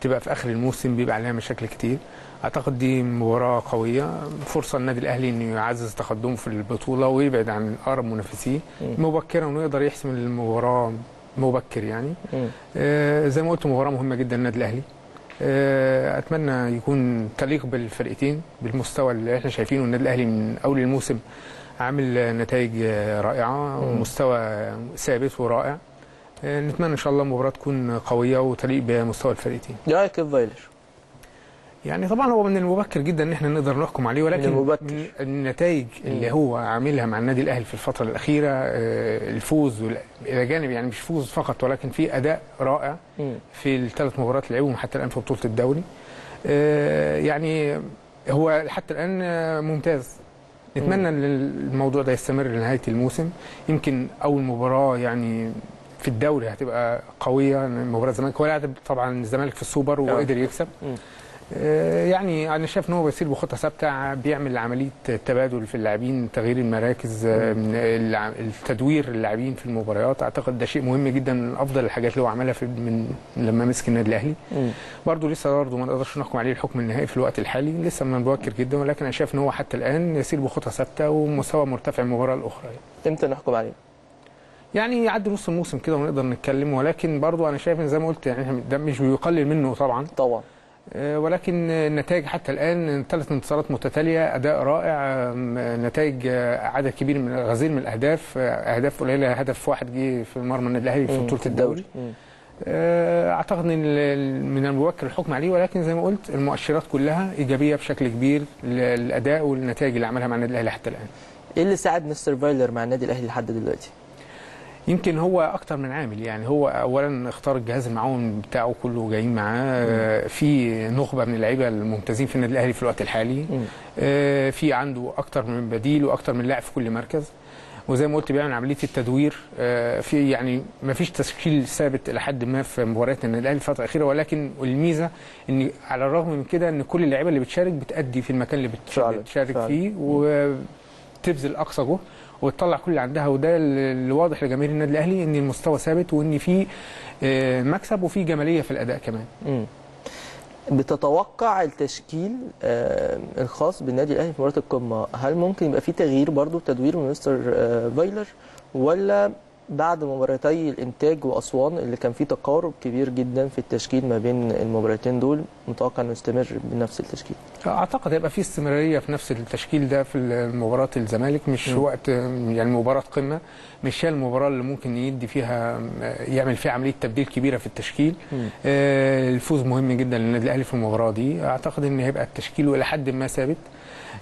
[SPEAKER 3] تبقى في آخر الموسم بيبقى عليها مشاكل كتير. أعتقد دي مباراة قوية. فرصة للنادي الأهلي إنه يعزز تقدمه في البطولة ويبعد عن أقرب منافسيه. مبكرا ويقدر يحسم المباراة مبكر يعني. آه، زي ما قلت مباراة مهمة جدا للنادي الأهلي. آه، أتمنى يكون تليق بالفرقتين بالمستوى اللي إحنا شايفينه. النادي الأهلي من أول الموسم عامل نتائج
[SPEAKER 1] رائعة.
[SPEAKER 3] ومستوى ثابت ورائع. آه، نتمنى إن شاء الله المباراه تكون قوية وتليق بمستوى الفرقتين.
[SPEAKER 1] إيه رأيك فايلر؟
[SPEAKER 3] يعني طبعا هو من المبكر جدا إن إحنا نقدر نحكم عليه ولكن
[SPEAKER 1] من
[SPEAKER 3] النتائج اللي. هو عاملها مع النادي الأهلي في الفترة الأخيرة آه، الفوز إلى جانب يعني مش فوز فقط ولكن في أداء رائع. في الثلاث مباريات اللي لعبهم حتى الآن في بطولة الدوري. آه، يعني هو حتى الآن ممتاز. نتمنى إن الموضوع ده يستمر لنهاية الموسم. يمكن أول مباراة يعني في الدوري هتبقى قوية مباراة الزمالك هو لعب طبعا الزمالك في السوبر وقدر يكسب. يعني أنا شايف إن هو بيسير بخطة ثابتة بيعمل عملية تبادل في اللاعبين تغيير المراكز آه، التدوير اللاعبين في المباريات. أعتقد ده شيء مهم جدا من أفضل الحاجات اللي هو عملها في من لما مسك النادي
[SPEAKER 1] الأهلي.
[SPEAKER 3] برضه لسه برضه ما نقدرش نحكم عليه الحكم النهائي في الوقت الحالي لسه من المبكر جدا ولكن أنا شايف إن هو حتى الآن يسير بخطة ثابتة ومستوى مرتفع المباراة الأخرى.
[SPEAKER 1] إمتى نحكم عليه؟
[SPEAKER 3] يعني يعدي نص الموسم كده ونقدر نتكلم ولكن برضه أنا شايف إن زي ما قلت يعني ده مش بيقلل منه طبعا.
[SPEAKER 1] طبعا.
[SPEAKER 3] آه، ولكن النتائج حتى الآن ثلاث انتصارات متتالية أداء رائع نتائج آه، عدد كبير من غزير من الأهداف آه، أهداف قليلة هدف واحد جه في مرمى النادي الأهلي في
[SPEAKER 1] مم.
[SPEAKER 3] بطولة الدوري. آه، أعتقد إن من المبكر الحكم عليه ولكن زي ما قلت المؤشرات كلها إيجابية بشكل كبير للأداء والنتائج اللي عملها مع النادي الأهلي حتى الآن
[SPEAKER 1] إيه اللي ساعد مستر فايلر مع النادي الأهلي لحد دلوقتي
[SPEAKER 3] يمكن هو أكتر من عامل يعني هو اولا اختار الجهاز المعاون بتاعه كله جايين معاه. في نخبة من اللعيبة الممتازين في النادي الأهلي في الوقت الحالي. آه، في عنده أكتر من بديل وأكتر من لاعب في كل مركز. وزي ما قلت بيعمل عملية التدوير. آه، في يعني ما فيش تشكيل ثابت إلى حد ما في مباريات النادي الأهلي الفترة الأخيرة. ولكن الميزة إن على الرغم من كده إن كل اللعيبة اللي بتشارك بتأدي في المكان اللي
[SPEAKER 1] فعلا،
[SPEAKER 3] بتشارك
[SPEAKER 1] فعلا.
[SPEAKER 3] فيه. وتبذل أقصى جهد. وتطلع كل اللي عندها وده اللي واضح لجماهير النادي الأهلي إن المستوى ثابت وإن في آه، مكسب وفي جمالية في الأداء كمان
[SPEAKER 1] مم. بتتوقع التشكيل آه، الخاص بالنادي الأهلي في مباراة القمة هل ممكن يبقى في تغيير برضو تدوير من مستر آه، فايلر ولا بعد مباراتي الإنتاج وأسوان اللي كان في تقارب كبير جدا في التشكيل ما بين المباراتين دول متوقع إنه يستمر بنفس التشكيل.
[SPEAKER 3] أعتقد هيبقى في استمرارية في نفس التشكيل ده في مباراه الزمالك. مش
[SPEAKER 1] م.
[SPEAKER 3] وقت يعني مباراة قمة مش هي المباراة اللي ممكن يدي فيها يعمل فيها عملية تبديل كبيرة في التشكيل.
[SPEAKER 1] مم.
[SPEAKER 3] آه، الفوز مهم جدا للنادي الأهلي في المباراة دي. أعتقد إن هيبقى التشكيل إلى حد ما ثابت.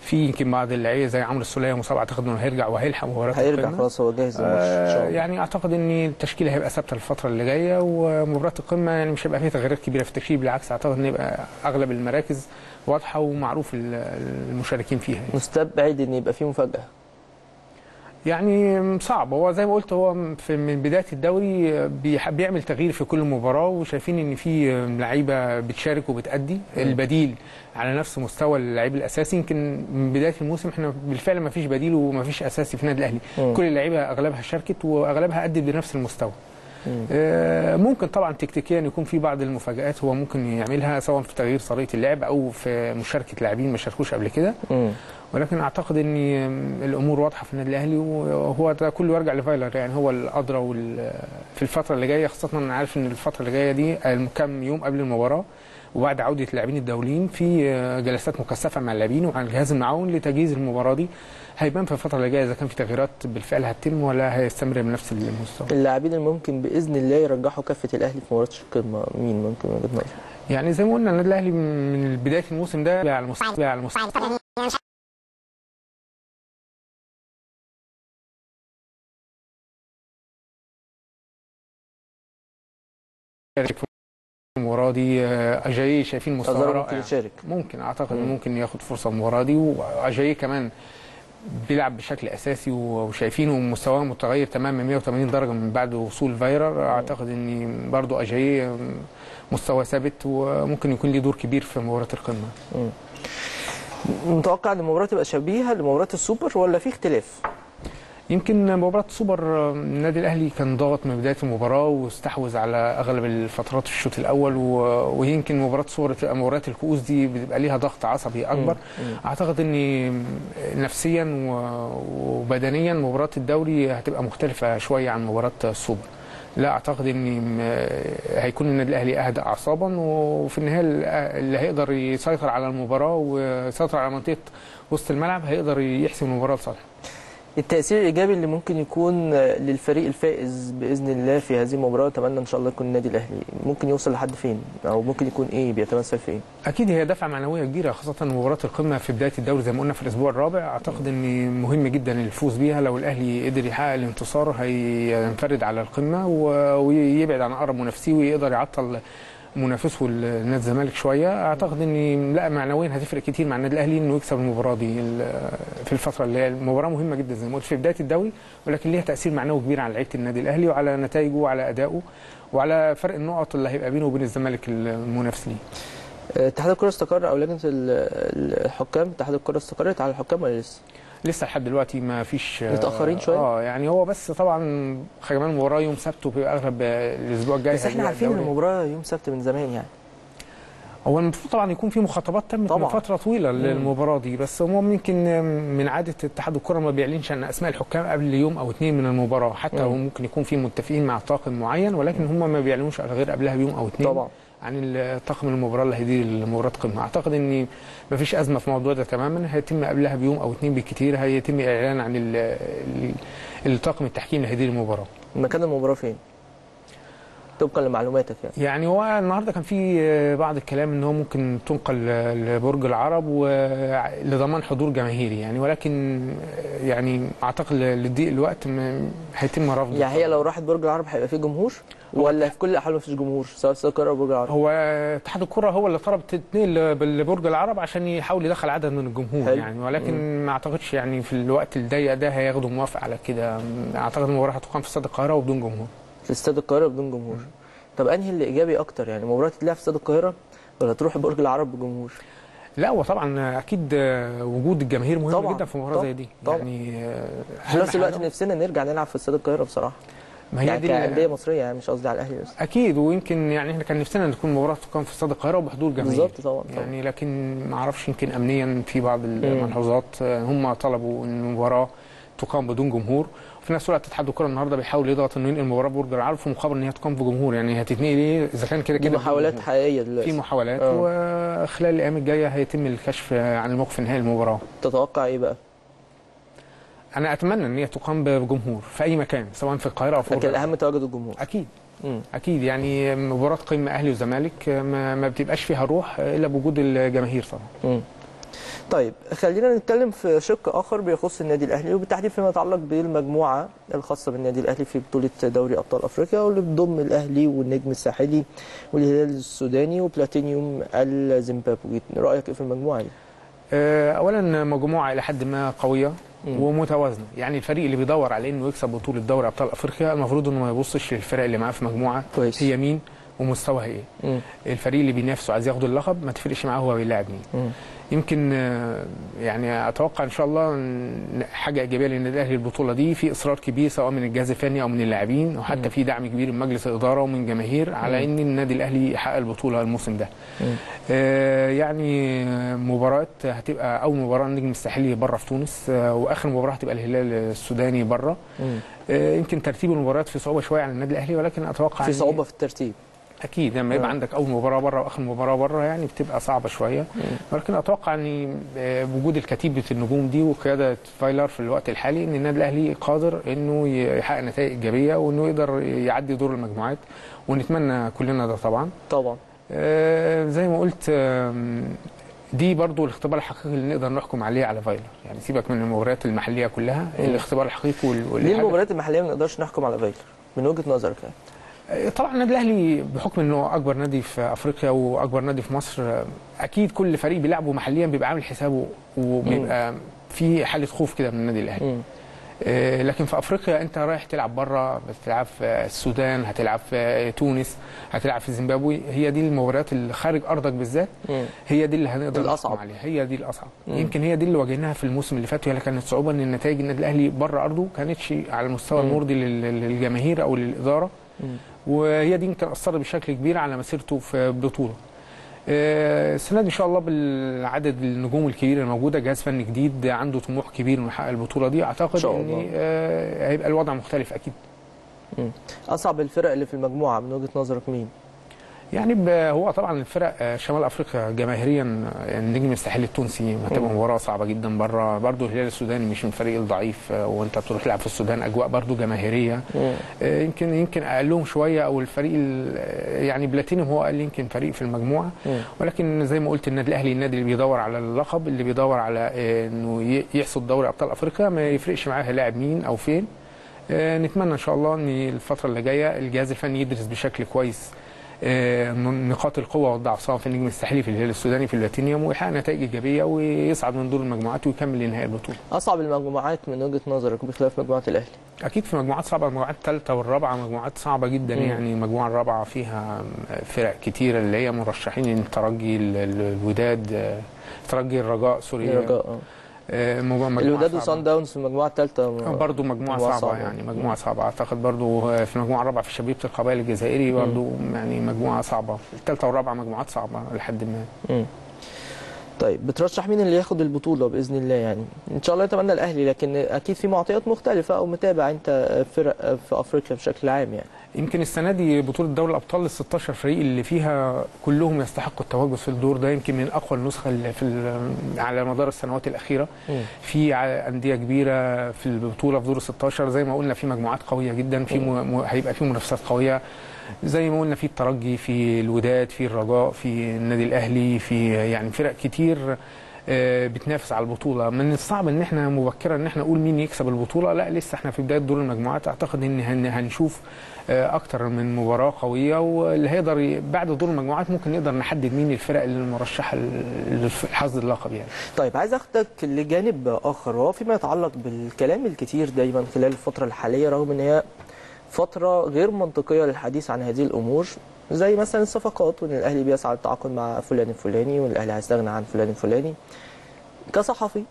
[SPEAKER 3] في يمكن بعض اللعيبه زي عمرو السولية مصاب أعتقد إنه هيرجع وهيلحق مباراه
[SPEAKER 1] هيرجع. خلاص هو جاهز
[SPEAKER 3] آه يعني أعتقد إن التشكيلة هيبقى ثابتة الفترة اللي جاية ومباراة القمة يعني مش هيبقى فيها تغييرات كبيرة في التشكيل بالعكس أعتقد إن يبقى أغلب المراكز واضحة ومعروف ال- المشاركين فيها يعني.
[SPEAKER 1] مستبعد إن يبقى في مفاجأة
[SPEAKER 3] يعني صعب هو زي ما قلت هو في من بداية الدوري بيعمل تغيير في كل مباراة وشايفين إن في لعيبة بتشارك وبتأدي البديل على نفس مستوى اللعيب الأساسي يمكن من بداية الموسم إحنا بالفعل ما فيش بديل وما فيش أساسي في النادي الأهلي
[SPEAKER 1] مم.
[SPEAKER 3] كل اللعيبة أغلبها شاركت وأغلبها أدت بنفس المستوى. آه، ممكن طبعا تكتيكيا يكون في بعض المفاجآت هو ممكن يعملها سواء في تغيير طريقة اللعب أو في مشاركة لاعبين ما شاركوش قبل كده. ولكن أعتقد إن الأمور واضحة في النادي الأهلي وهو ده كله يرجع لفايلر يعني هو الأدرى في الفترة اللي جاية خاصة أنا عارف إن الفترة اللي جاية دي كم يوم قبل المباراة وبعد عودة اللاعبين الدوليين في جلسات مكثفة مع اللاعبين ومع الجهاز المعاون لتجهيز المباراة دي. هيبان في الفترة اللي جاية إذا كان في تغييرات بالفعل هتتم ولا هيستمر بنفس المستوى.
[SPEAKER 1] اللاعبين اللي ممكن بإذن الله يرجحوا كفه الأهلي في مباراة القمه مين ممكن من وجهة؟
[SPEAKER 3] يعني زي ما قلنا النادي الأهلي من بداية الموسم ده على المستوى على المستوى في المباراه دي آه، أجاي شايفين مستوى رائع
[SPEAKER 1] ممكن يشارك
[SPEAKER 3] ممكن أعتقد
[SPEAKER 1] مم.
[SPEAKER 3] ممكن ياخد فرصة المباراه دي وأجاي كمان بيلعب بشكل أساسي وشايفينه مستواه متغير تماما 180 درجة من بعد وصول فايرر أعتقد إن برضو أجاي مستوى ثابت وممكن يكون ليه دور كبير في مباراة القمة
[SPEAKER 1] مم. متوقع إن المباراه تبقى شبيهة لمباراة السوبر ولا في اختلاف؟
[SPEAKER 3] يمكن مباراة سوبر النادي الأهلي كان ضاغط من بداية المباراة واستحوذ على أغلب الفترات في الشوط الأول و- ويمكن مباراة سوبر بتبقى مباريات الكؤوس دي بتبقى ليها ضغط عصبي أكبر. أعتقد أن نفسيا و- وبدنيا مباراة الدوري هتبقى مختلفة شوية عن مباراة السوبر لا أعتقد ان هيكون النادي الأهلي أهدى اعصابا وفي النهاية اللي هيقدر يسيطر على المباراة ويسيطر على منطقة وسط الملعب هيقدر يحسم المباراة لصالحه.
[SPEAKER 1] التأثير الإيجابي اللي ممكن يكون للفريق الفائز بإذن الله في هذه المباراة أتمنى إن شاء الله يكون النادي الأهلي ممكن يوصل لحد فين؟ أو ممكن يكون إيه؟ بيتمثل في إيه؟
[SPEAKER 3] أكيد هي دفعة معنوية كبيرة خاصة مباراة القمة في بداية الدوري زي ما قلنا في الأسبوع الرابع. أعتقد إن مهم جدا الفوز بيها. لو الأهلي قدر يحقق الانتصار هينفرد على القمة و- ويبعد عن أقرب منافسيه ويقدر يعطل منافسه نادي الزمالك شوية أعتقد ان لا معنويا هتفرق كتير مع النادي الأهلي إنه يكسب المباراة دي في الفترة اللي هي المباراة مهمة جدا زي ما قلت في بداية الدوري ولكن ليها تأثير معنوي كبير على لعيبة النادي الأهلي وعلى نتائجه وعلى ادائه وعلى فرق النقط اللي هيبقى بينه وبين الزمالك المنافس ليه
[SPEAKER 1] اتحاد الكرة استقر أو لجنة ال- الحكام اتحاد الكرة استقرت على الحكام ولا لسه؟
[SPEAKER 3] لسه لحد دلوقتي ما فيش
[SPEAKER 1] متأخرين شوية؟
[SPEAKER 3] آه يعني هو بس طبعا كمان المباراه يوم سبت وبيبقى أغلب الأسبوع الجاي
[SPEAKER 1] بس
[SPEAKER 3] إحنا
[SPEAKER 1] عارفين ان
[SPEAKER 3] الدوري.
[SPEAKER 1] المباراة يوم سبت من زمان يعني
[SPEAKER 3] هو المفروض طبعا يكون في مخاطبات تمت
[SPEAKER 1] طبعاً.
[SPEAKER 3] من فترة طويلة للمباراة دي بس هو يمكن من عادة اتحاد الكرة ما بيعلنش عن أسماء الحكام قبل يوم أو اثنين من المباراة حتى
[SPEAKER 1] مم.
[SPEAKER 3] هو ممكن يكون في متفقين مع طاقم معين ولكن هم ما بيعلنوش غير قبلها بيوم أو اثنين
[SPEAKER 1] طبعا
[SPEAKER 3] عن الطاقم المباراة اللي هيدير المباراة قمة. أعتقد ان ما فيش أزمة في الموضوع ده تماما. هيتم قبلها بيوم أو اثنين بالكثير هيتم إعلان عن ال- ال- الطاقم التحكيم اللي هيدير المباراة.
[SPEAKER 1] مكان المباراة فين؟ طبقا لمعلوماتك يعني.
[SPEAKER 3] يعني هو النهارده كان في بعض الكلام إن هو ممكن تنقل لبرج العرب ولضمان حضور جماهيري يعني ولكن يعني أعتقد لضيق الوقت هيتم رفض
[SPEAKER 1] يعني هي لو راحت برج العرب هيبقى فيه جمهور؟ ولا في كل الأحوال مفيش جمهور سواء استاد القاهرة أو برج العرب؟
[SPEAKER 3] هو اتحاد الكرة هو اللي طلب تتنقل لبرج العرب عشان يحاول يدخل عدد من الجمهور
[SPEAKER 1] حلو.
[SPEAKER 3] يعني ولكن ما أعتقدش يعني في الوقت الضيق ده هياخدوا موافقة على كده. أعتقد المباراه هتقام في استاد القاهرة وبدون جمهور.
[SPEAKER 1] في استاد القاهرة بدون جمهور. طب أنهي اللي إيجابي أكتر؟ يعني مباراة تتلعب في استاد القاهرة ولا تروح برج العرب بجمهور؟
[SPEAKER 3] لا هو طبعا أكيد وجود الجماهير مهم
[SPEAKER 1] طبعاً.
[SPEAKER 3] جدا في
[SPEAKER 1] مباراة.
[SPEAKER 3] زي دي.
[SPEAKER 1] طبعاً.
[SPEAKER 3] يعني
[SPEAKER 1] في نفس الوقت نفسنا نرجع نلعب في استاد القاهرة بصراحة.
[SPEAKER 3] ما هي
[SPEAKER 1] يعني
[SPEAKER 3] دي
[SPEAKER 1] كأندية
[SPEAKER 3] ال-
[SPEAKER 1] مصرية يعني مش قصدي على الأهلي بس.
[SPEAKER 3] أكيد ويمكن يعني إحنا كان نفسنا ان تكون المباراه تقام في استاد القاهرة وبحضور جماهيري
[SPEAKER 1] بالظبط طبعا طبعا.
[SPEAKER 3] يعني لكن ما أعرفش يمكن امنيا في بعض الملحوظات هم طلبوا إن المباراة تقام بدون جمهور. وفي نفس الوقت اتحاد الكرة النهارده بيحاول يضغط إنه ينقل المباراه برج العرب في مقابل إن هي تقام بجمهور يعني هتتنقل إيه إذا كان كده كده
[SPEAKER 1] محاولات
[SPEAKER 3] بجمهور.
[SPEAKER 1] حقيقية
[SPEAKER 3] في
[SPEAKER 1] دلوقتي
[SPEAKER 3] محاولات
[SPEAKER 1] آه.
[SPEAKER 3] وخلال الأيام الجاية هيتم الكشف عن الموقف النهائي للمباراه
[SPEAKER 1] تتوقع إيه بقى؟
[SPEAKER 3] أنا أتمنى إن هي تقام بجمهور في أي مكان سواء في القاهرة أو في
[SPEAKER 1] لكن. الأهم تواجد الجمهور
[SPEAKER 3] أكيد
[SPEAKER 1] مم.
[SPEAKER 3] أكيد يعني مباراة قمة أهلي وزمالك ما, ما بتبقاش فيها روح إلا بوجود الجماهير طبعا
[SPEAKER 1] مم. طيب خلينا نتكلم في شق آخر بيخص النادي الأهلي وبالتحديد فيما يتعلق بالمجموعة الخاصة بالنادي الأهلي في بطولة دوري أبطال أفريقيا واللي بتضم الأهلي والنجم الساحلي والهلال السوداني وبلاتينيوم الزيمبابوي رأيك إيه في المجموعة دي؟
[SPEAKER 3] آه، اولا مجموعة إلى حد ما قوية ومتوازنة يعني الفريق اللي بيدور على إنه يكسب بطولة دوري أبطال أفريقيا المفروض إنه ما يبصش للفرق اللي معاه في مجموعة
[SPEAKER 1] كويس.
[SPEAKER 3] هي مين ومستواها
[SPEAKER 1] إيه.
[SPEAKER 3] الفريق اللي بينافسه عايز ياخد اللقب ما تفرقش معاه هو بيلاعب مين. يمكن آه، يعني أتوقع إن شاء الله حاجة إيجابية للنادي الأهلي البطولة دي في إصرار كبير سواء من الجهاز الفني أو من اللاعبين وحتى في دعم كبير من مجلس الإدارة ومن جماهير على إن النادي الأهلي يحقق البطولة الموسم ده. آه، يعني مباراة هتبقى أول مباراة النجم الساحلي بره في تونس آه، وآخر مباراة هتبقى الهلال السوداني بره. آه، يمكن ترتيب المباريات في صعوبة شوية على النادي الأهلي ولكن أتوقع
[SPEAKER 1] في صعوبة في الترتيب.
[SPEAKER 3] أكيد لما يبقى
[SPEAKER 1] آه.
[SPEAKER 3] عندك أول مباراة بره وآخر مباراة بره يعني بتبقى صعبة شوية. ولكن أتوقع إن آه، وجود الكتيبة النجوم دي وقيادة فايلر في الوقت الحالي إن النادي الأهلي قادر إنه يحقق نتائج إيجابية وإنه يقدر يعدي دور المجموعات ونتمنى كلنا ده طبعا.
[SPEAKER 1] طبعا.
[SPEAKER 3] آه، زي ما قلت دي برضو الاختبار الحقيقي اللي نقدر نحكم عليه على فايلر. يعني سيبك من المباريات المحلية كلها الاختبار الحقيقي وال-
[SPEAKER 1] ليه المباريات المحلية ما نقدرش نحكم على فايلر؟ من وجهة نظرك يعني.
[SPEAKER 3] طبعا النادي الأهلي بحكم إنه أكبر نادي في أفريقيا وأكبر نادي في مصر أكيد كل فريق بيلعبه محليا بيبقى عامل حسابه وبيبقى في حالة خوف كده من النادي
[SPEAKER 1] الأهلي.
[SPEAKER 3] آه، لكن في أفريقيا أنت رايح تلعب بره بتلعب في السودان هتلعب في تونس هتلعب في زيمبابوي هي دي المباريات اللي خارج أرضك بالذات. هي دي اللي هنقدر. نحكم عليها هي دي الأصعب
[SPEAKER 1] مم.
[SPEAKER 3] يمكن هي دي اللي واجهناها في الموسم اللي فات وهي كانت صعوبة إن النتائج النادي الأهلي بره أرضه كانتش على المستوى. المرضي لل- للجماهير أو للإدارة
[SPEAKER 1] مم.
[SPEAKER 3] وهي دي يمكن اثرت بشكل كبير على مسيرته في بطولة. آه، السنة دي إن شاء الله بالعدد النجوم الكبيره الموجوده جهاز فني جديد عنده طموح كبير إنه يحقق البطولة دي
[SPEAKER 1] أعتقد شاء
[SPEAKER 3] إن
[SPEAKER 1] الله.
[SPEAKER 3] آه، هيبقى الوضع مختلف
[SPEAKER 1] أكيد. أصعب الفرق اللي في المجموعة من وجهة نظرك مين؟
[SPEAKER 3] يعني هو طبعا الفرق آه، شمال أفريقيا جماهيريا آه، النجم الساحلي التونسي هتبقى. مباراه صعبة جدا بره برضه الهلال السوداني مش من الفريق الضعيف آه، وانت بتروح تلعب في السودان أجواء برضه جماهيرية. يمكن يمكن أقلهم شوية أو الفريق ال- يعني بلاتينيوم هو أقل يمكن فريق في
[SPEAKER 1] المجموعة.
[SPEAKER 3] ولكن زي ما قلت النادي الأهلي النادي اللي بيدور على اللقب اللي بيدور على إنه يحصد دوري أبطال أفريقيا ما يفرقش معاه لاعب مين أو فين. نتمنى إن شاء الله إن الفترة اللي جاية الجهاز الفني يدرس بشكل كويس نقاط القوة والضعف سواء في النجم الساحلي في الهلال السوداني في اللاتينيوم ويحقق نتائج إيجابية ويصعد من دور المجموعات ويكمل لنهائي البطولة.
[SPEAKER 1] أصعب المجموعات من وجهة نظرك بخلاف مجموعه الأهلي
[SPEAKER 3] أكيد في مجموعات صعبة المجموعات الثالثة والرابعة مجموعات صعبة جدا
[SPEAKER 1] مم.
[SPEAKER 3] يعني المجموعة الرابعة فيها فرق كتيره اللي هي مرشحين الترجي ال- ال- الوداد آه، ترجي الرجاء سوري
[SPEAKER 1] الرجاء
[SPEAKER 3] آه، مجموعة
[SPEAKER 1] الوداد. وصن داونز في المجموعة الثالثه
[SPEAKER 3] برضه مجموعة
[SPEAKER 1] مجموعة
[SPEAKER 3] صعبة,
[SPEAKER 1] صعبة.
[SPEAKER 3] يعني مجموعة صعبة أعتقد برضه في المجموعة الرابعة في شبيبة القبائل الجزائري برضه يعني مجموعة صعبة الثالثة والرابعة مجموعات صعبة لحد ما
[SPEAKER 1] مم. طيب بترشح مين اللي ياخد البطولة بإذن الله يعني؟ إن شاء الله نتمنى الأهلي لكن أكيد في معطيات مختلفة أو متابع أنت فرق في أفريقيا بشكل عام يعني.
[SPEAKER 3] يمكن السنة دي بطولة دوري الأبطال ال 16 فريق اللي فيها كلهم يستحقوا التواجد في الدور ده يمكن من أقوى النسخة اللي في على مدار السنوات الأخيرة. في أندية كبيرة في البطولة في دور ال 16 زي ما قلنا في مجموعات قوية جدا في م... هيبقى في منافسات قوية. زي ما قلنا في الترجي في الوداد في الرجاء في النادي الأهلي في يعني فرق كتير آه، بتنافس على البطولة. من الصعب إن إحنا مبكرا إن إحنا نقول مين يكسب البطولة. لا لسه إحنا في بداية دور المجموعات. أعتقد إن هن- هنشوف آه، أكتر من مباراة قوية. واللي هيقدر بعد دور المجموعات ممكن نقدر نحدد مين الفرق اللي المرشحه لحظ اللقب يعني.
[SPEAKER 1] طيب عايز أخدك لجانب آخر وهو فيما يتعلق بالكلام الكتير دايما خلال الفترة الحالية رغم إن هي فترة غير منطقية للحديث عن هذه الأمور زي مثلا الصفقات وإن الأهلي بيسعى للتعاقد مع فلان الفلاني وإن الأهلي هيستغنى عن فلان الفلاني. كصحفي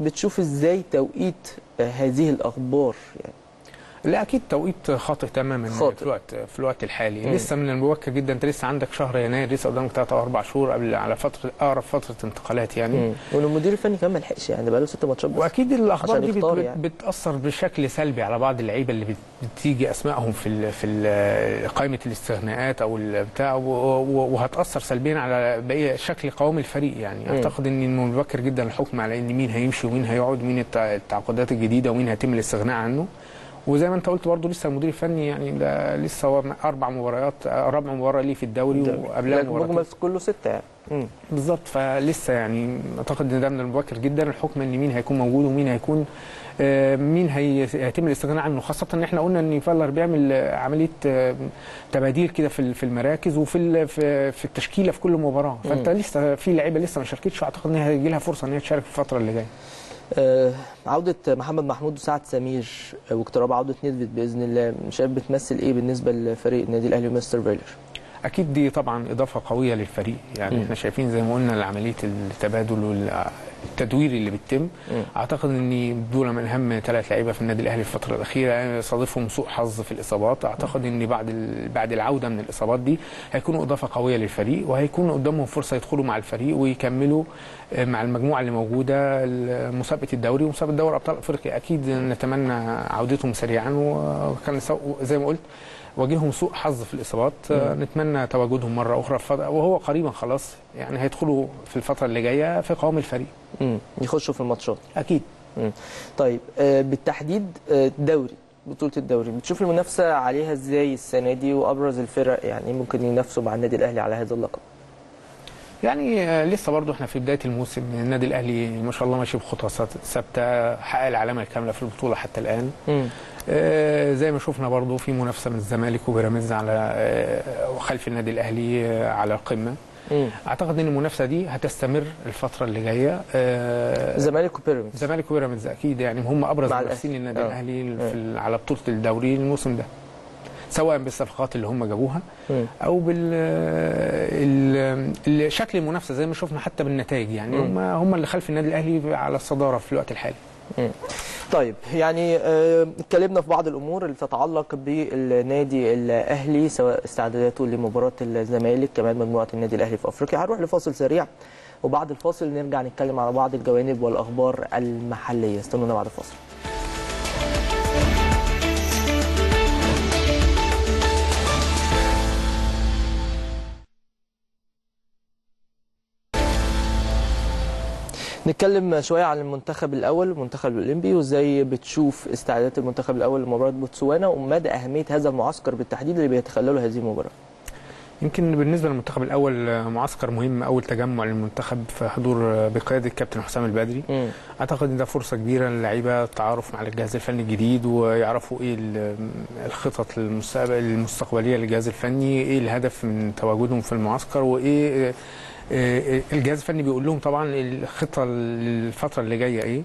[SPEAKER 1] بتشوف إزاي توقيت هذه الأخبار؟ يعني
[SPEAKER 3] لا أكيد توقيت خاطئ تماما
[SPEAKER 1] خاطئ.
[SPEAKER 3] في الوقت في الوقت الحالي
[SPEAKER 1] مم.
[SPEAKER 3] لسه من المبكر جدا أنت لسه عندك شهر يناير لسه قدامك ثلاث أو أربع شهور قبل على فترة أقرب فترة انتقالات يعني
[SPEAKER 1] مم. وان المدير الفني كمان ما لحقش يعني بقى له ست ماتشات بس
[SPEAKER 3] وأكيد
[SPEAKER 1] الأخبار
[SPEAKER 3] دي بت
[SPEAKER 1] يعني.
[SPEAKER 3] بتأثر بشكل سلبي على بعض اللعيبة اللي بت- بتيجي أسمائهم في ال في ال قائمة الاستغناءات أو البتاع وهتأثر سلبيا على بقية شكل قوام الفريق يعني
[SPEAKER 1] مم.
[SPEAKER 3] أعتقد إن من مبكر جدا الحكم على إن مين هيمشي ومين هيقعد ومين التع- التعاقدات الجديدة ومين هيتم الاستغناء عنه وزي ما انت قلت برضه لسه المدير الفني يعني ده لسه هو أربع مباريات رابع مباراة ليه في الدوري وقبلها
[SPEAKER 1] مجمل كله ستة يعني.
[SPEAKER 3] بالظبط فلسه يعني أعتقد إن ده من المبكر جدا الحكم إن مين هيكون موجود ومين هيكون آه، مين هي- هيتم الاستغناء عنه. خاصة إن إحنا قلنا إن فايلر بيعمل عملية آه، تباديل كده في في المراكز وفي في التشكيلة في كل مباراة. فأنت لسه في لعيبة لسه ما شاركتش وأعتقد إن هيجي لها فرصة إن هي تشارك في الفترة اللي
[SPEAKER 1] جاية. عودة محمد محمود وسعد سمير آه، واقتراب عودة نيدفيد بإذن الله شايف بتمثل إيه بالنسبة لفريق النادي الأهلي ومستر فايلر؟
[SPEAKER 3] أكيد دي طبعا إضافة قوية للفريق. يعني
[SPEAKER 1] مم.
[SPEAKER 3] إحنا شايفين زي ما قلنا عمليه التبادل والتدوير اللي بيتم.
[SPEAKER 1] مم.
[SPEAKER 3] أعتقد إن دول من أهم ثلاث لعيبة في النادي الأهلي الفترة الأخيرة. صادفهم سوء حظ في الإصابات. أعتقد إن بعد بعد العودة من الإصابات دي هيكونوا إضافة قوية للفريق وهيكون قدامهم فرصة يدخلوا مع الفريق ويكملوا آه، مع المجموعة اللي موجودة مسابقة الدوري ومسابقة دوري أبطال أفريقيا. أكيد نتمنى عودتهم سريعا وكان زي ما قلت واجههم سوء حظ في الإصابات آه، نتمنى تواجدهم مرة أخرى وهو قريبا خلاص يعني هيدخلوا في الفترة اللي جاية في قوام الفريق
[SPEAKER 1] مم. يخشوا في الماتشات
[SPEAKER 3] أكيد
[SPEAKER 1] مم. طيب آه، بالتحديد آه، الدوري بطولة الدوري بتشوف المنافسة عليها إزاي السنة دي وأبرز الفرق يعني ممكن ينافسوا مع النادي الأهلي على هذا اللقب؟
[SPEAKER 3] يعني آه، لسه برضو إحنا في بداية الموسم النادي الأهلي ما شاء الله ماشي بخطى ثابته- حقق العلامة الكاملة في البطولة حتى
[SPEAKER 1] الآن.
[SPEAKER 3] آه، زي ما شفنا برضو في منافسة من الزمالك وبيراميدز على آه، وخلف النادي الأهلي آه، على القمه
[SPEAKER 1] مم.
[SPEAKER 3] أعتقد إن المنافسة دي هتستمر الفترة اللي جاية آه،
[SPEAKER 1] الزمالك وبيراميدز
[SPEAKER 3] الزمالك وبيراميدز أكيد يعني هم
[SPEAKER 1] أبرز
[SPEAKER 3] منافسين. للنادي
[SPEAKER 1] آه.
[SPEAKER 3] الأهلي
[SPEAKER 1] آه.
[SPEAKER 3] في على بطولة الدوري الموسم ده سواء بالصفقات اللي هم جابوها. أو بال ال- ال- شكل المنافسة زي ما شفنا حتى بالنتائج يعني. هم هم اللي خلف النادي الأهلي على الصدارة في الوقت الحالي.
[SPEAKER 1] طيب يعني آه، اتكلمنا في بعض الأمور اللي تتعلق بالنادي الأهلي سواء استعداداته لمباراة الزمالك كمان مجموعة النادي الأهلي في أفريقيا هنروح لفاصل سريع وبعد الفاصل نرجع نتكلم على بعض الجوانب والأخبار المحلية استنونا بعد الفاصل نتكلم شوية عن المنتخب الأول المنتخب الأولمبي وإزاي بتشوف استعدادات المنتخب الأول لمباراة بوتسوانا ومدى أهمية هذا المعسكر بالتحديد اللي بيتخلله هذه المباراة
[SPEAKER 3] يمكن بالنسبة للمنتخب الأول معسكر مهم أول تجمع للمنتخب في حضور بقيادة الكابتن حسام البدري
[SPEAKER 1] مم.
[SPEAKER 3] أعتقد إن ده فرصة كبيرة للعيبة التعارف مع الجهاز الفني الجديد ويعرفوا إيه ال- الخطط المستقبل المستقبلية للجهاز الفني إيه الهدف من تواجدهم في المعسكر وإيه الجهاز الفني بيقول لهم طبعا الخطة للفتره اللي جاية إيه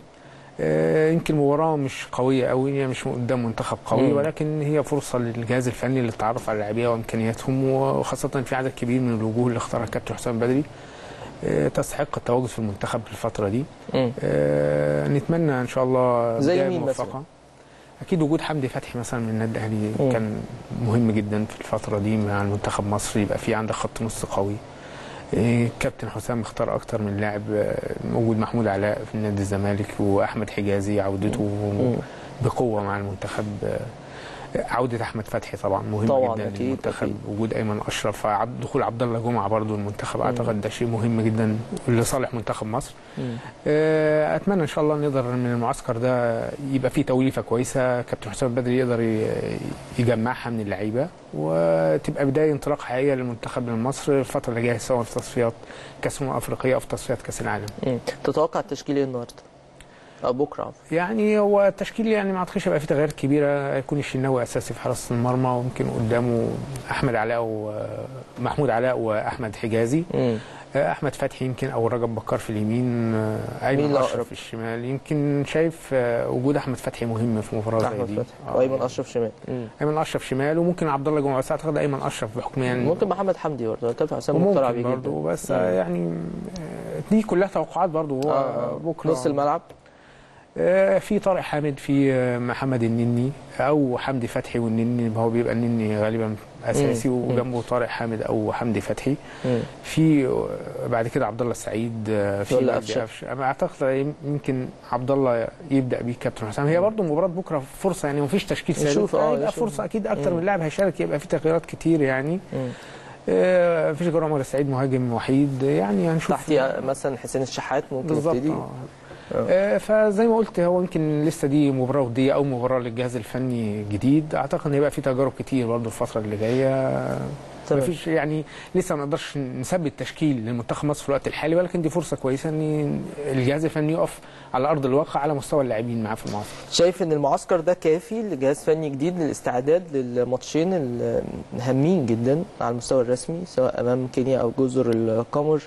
[SPEAKER 3] آه، يمكن مباراة مش قوية قوي هي مش قدام منتخب قوي
[SPEAKER 1] مم.
[SPEAKER 3] ولكن هي فرصة للجهاز الفني للتعرف على اللاعبيه وإمكانياتهم وخاصة في عدد كبير من الوجوه اللي اختارها الكابتن حسام بدري آه، تستحق التواجد في المنتخب الفترة دي
[SPEAKER 1] مم.
[SPEAKER 3] آه، نتمنى إن شاء الله
[SPEAKER 1] زي مين. مثلاً؟
[SPEAKER 3] أكيد وجود حمدي فتحي مثلا من النادي
[SPEAKER 1] الأهلي.
[SPEAKER 3] كان مهم جدا في الفترة دي مع المنتخب مصر يبقى في عندك خط نص قوي آه، كابتن حسام اختار أكتر من لاعب آه، موجود محمود علاء في نادي الزمالك وأحمد حجازي عودته. بقوة مع المنتخب عودة أحمد فتحي طبعا مهم
[SPEAKER 1] طبعاً،
[SPEAKER 3] جدا
[SPEAKER 1] أكيد،
[SPEAKER 3] للمنتخب
[SPEAKER 1] أكيد.
[SPEAKER 3] وجود أيمن أشرف عبد- دخول عبد الله جمعة برضه المنتخب
[SPEAKER 1] مم.
[SPEAKER 3] أعتقد ده شيء مهم جدا لصالح منتخب مصر
[SPEAKER 1] مم.
[SPEAKER 3] آه، أتمنى إن شاء الله نقدر من المعسكر ده يبقى فيه توليفة كويسة كابتن حسام البدري يقدر يجمعها من اللعيبة وتبقى بداية انطلاق حقيقية للمنتخب لمصر الفترة اللي جاية سواء في تصفيات كأس الامم الافريقيه أو في تصفيات كأس العالم.
[SPEAKER 1] تتوقع التشكيل إيه النهارده؟ بكرة.
[SPEAKER 3] يعني هو التشكيل يعني ما أعتقدش هيبقى فيه تغييرات كبيرة هيكون الشناوي أساسي في حراسة المرمى وممكن قدامه أحمد علاء ومحمود علاء وأحمد حجازي
[SPEAKER 1] مم.
[SPEAKER 3] أحمد فتحي يمكن أو رجب بكار في اليمين آه،
[SPEAKER 1] أيمن؟
[SPEAKER 3] أشرف في الشمال يمكن شايف آه، وجود أحمد فتحي مهم في مباراة زي
[SPEAKER 1] أحمد
[SPEAKER 3] دي
[SPEAKER 1] فتحي
[SPEAKER 3] آه،
[SPEAKER 1] وأيمن أشرف شمال.
[SPEAKER 3] أيمن أشرف شمال وممكن عبد الله جمعة بس أعتقد أيمن أشرف بحكم يعني
[SPEAKER 1] ممكن محمد حمدي برضه الكابتن حسام مقتنع
[SPEAKER 3] وممكن
[SPEAKER 1] بيه
[SPEAKER 3] برضه بس. آه، يعني آه، دي كلها توقعات برضه هو
[SPEAKER 1] آه.
[SPEAKER 3] بكرة
[SPEAKER 1] نص الملعب
[SPEAKER 3] آه، في طارق حامد في آه، محمد النني أو حمدي فتحي والنني هو بيبقى النني غالبا
[SPEAKER 1] أساسي.
[SPEAKER 3] وجنبه طارق حامد أو حمدي فتحي. في آه، بعد كده عبد الله السعيد آه، في مجدي. قفشه أنا أعتقد يمكن عبد الله يبدأ بيه كابتن حسام هي برضه مباراة بكرة فرصة يعني مفيش تشكيل ثابت
[SPEAKER 1] نشوف، آه،
[SPEAKER 3] يبقى
[SPEAKER 1] نشوف.
[SPEAKER 3] فرصة أكيد
[SPEAKER 1] أكتر.
[SPEAKER 3] من لاعب هيشارك يبقى في تغييرات كتير يعني. آه، مفيش غير عمر السعيد مهاجم وحيد يعني هنشوف
[SPEAKER 1] تحتي مثلا حسين الشحات ممكن يبتدي
[SPEAKER 3] آه. آه، فزي ما قلت هو يمكن لسه دي مباراة وديه أو مباراة للجهاز الفني جديد. أعتقد إن هيبقى في تجارب كتير برضه الفترة اللي
[SPEAKER 1] جاية.
[SPEAKER 3] مفيش يعني لسه ما نقدرش نثبت تشكيل للمنتخب مصر في الوقت الحالي ولكن دي فرصة كويسة إن الجهاز الفني يقف على أرض الواقع على مستوى اللاعبين معاه في المعسكر.
[SPEAKER 1] شايف إن المعسكر ده كافي لجهاز فني جديد للاستعداد للماتشين الهامين جدا على المستوى الرسمي سواء أمام كينيا أو جزر القمر؟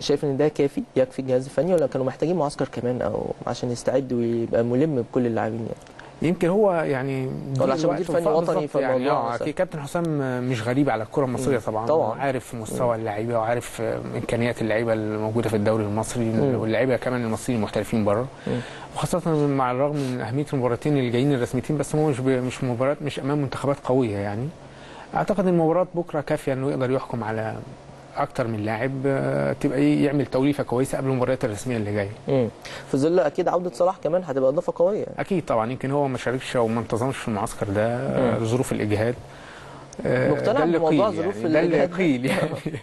[SPEAKER 1] شايف إن ده كافي؟ يكفي الجهاز الفني ولا كانوا محتاجين معسكر كمان أو عشان يستعد ويبقى ملم بكل اللاعبين يعني؟
[SPEAKER 3] يمكن هو يعني
[SPEAKER 1] ولا عشان مدير فني وطني
[SPEAKER 3] يعني آه كابتن حسام مش غريب على الكرة المصرية طبعا.
[SPEAKER 1] طبعاً.
[SPEAKER 3] عارف مستوى اللعيبة وعارف إمكانيات اللعيبة الموجودة في الدوري المصري. واللعيبة كمان المصريين المحترفين بره. وخاصة مع الرغم من أهمية المباراتين اللي جايين الرسميتين بس هو مش مش مباراة مش أمام منتخبات قوية يعني. أعتقد ان المباراة بكرة كافية إنه يقدر يحكم على أكتر من لاعب آه، تبقى إيه، يعمل توليفة كويسة قبل المباريات الرسمية اللي
[SPEAKER 1] جاية. في ظل أكيد عودة صلاح كمان هتبقى إضافة قوية.
[SPEAKER 3] أكيد طبعا يمكن هو ما شاركش أو ما انتظمش في المعسكر ده. ظروف الإجهاد آه،
[SPEAKER 1] مقتنع بموضوع ظروف
[SPEAKER 3] يعني ده اللي؟ قيل يعني *laughs*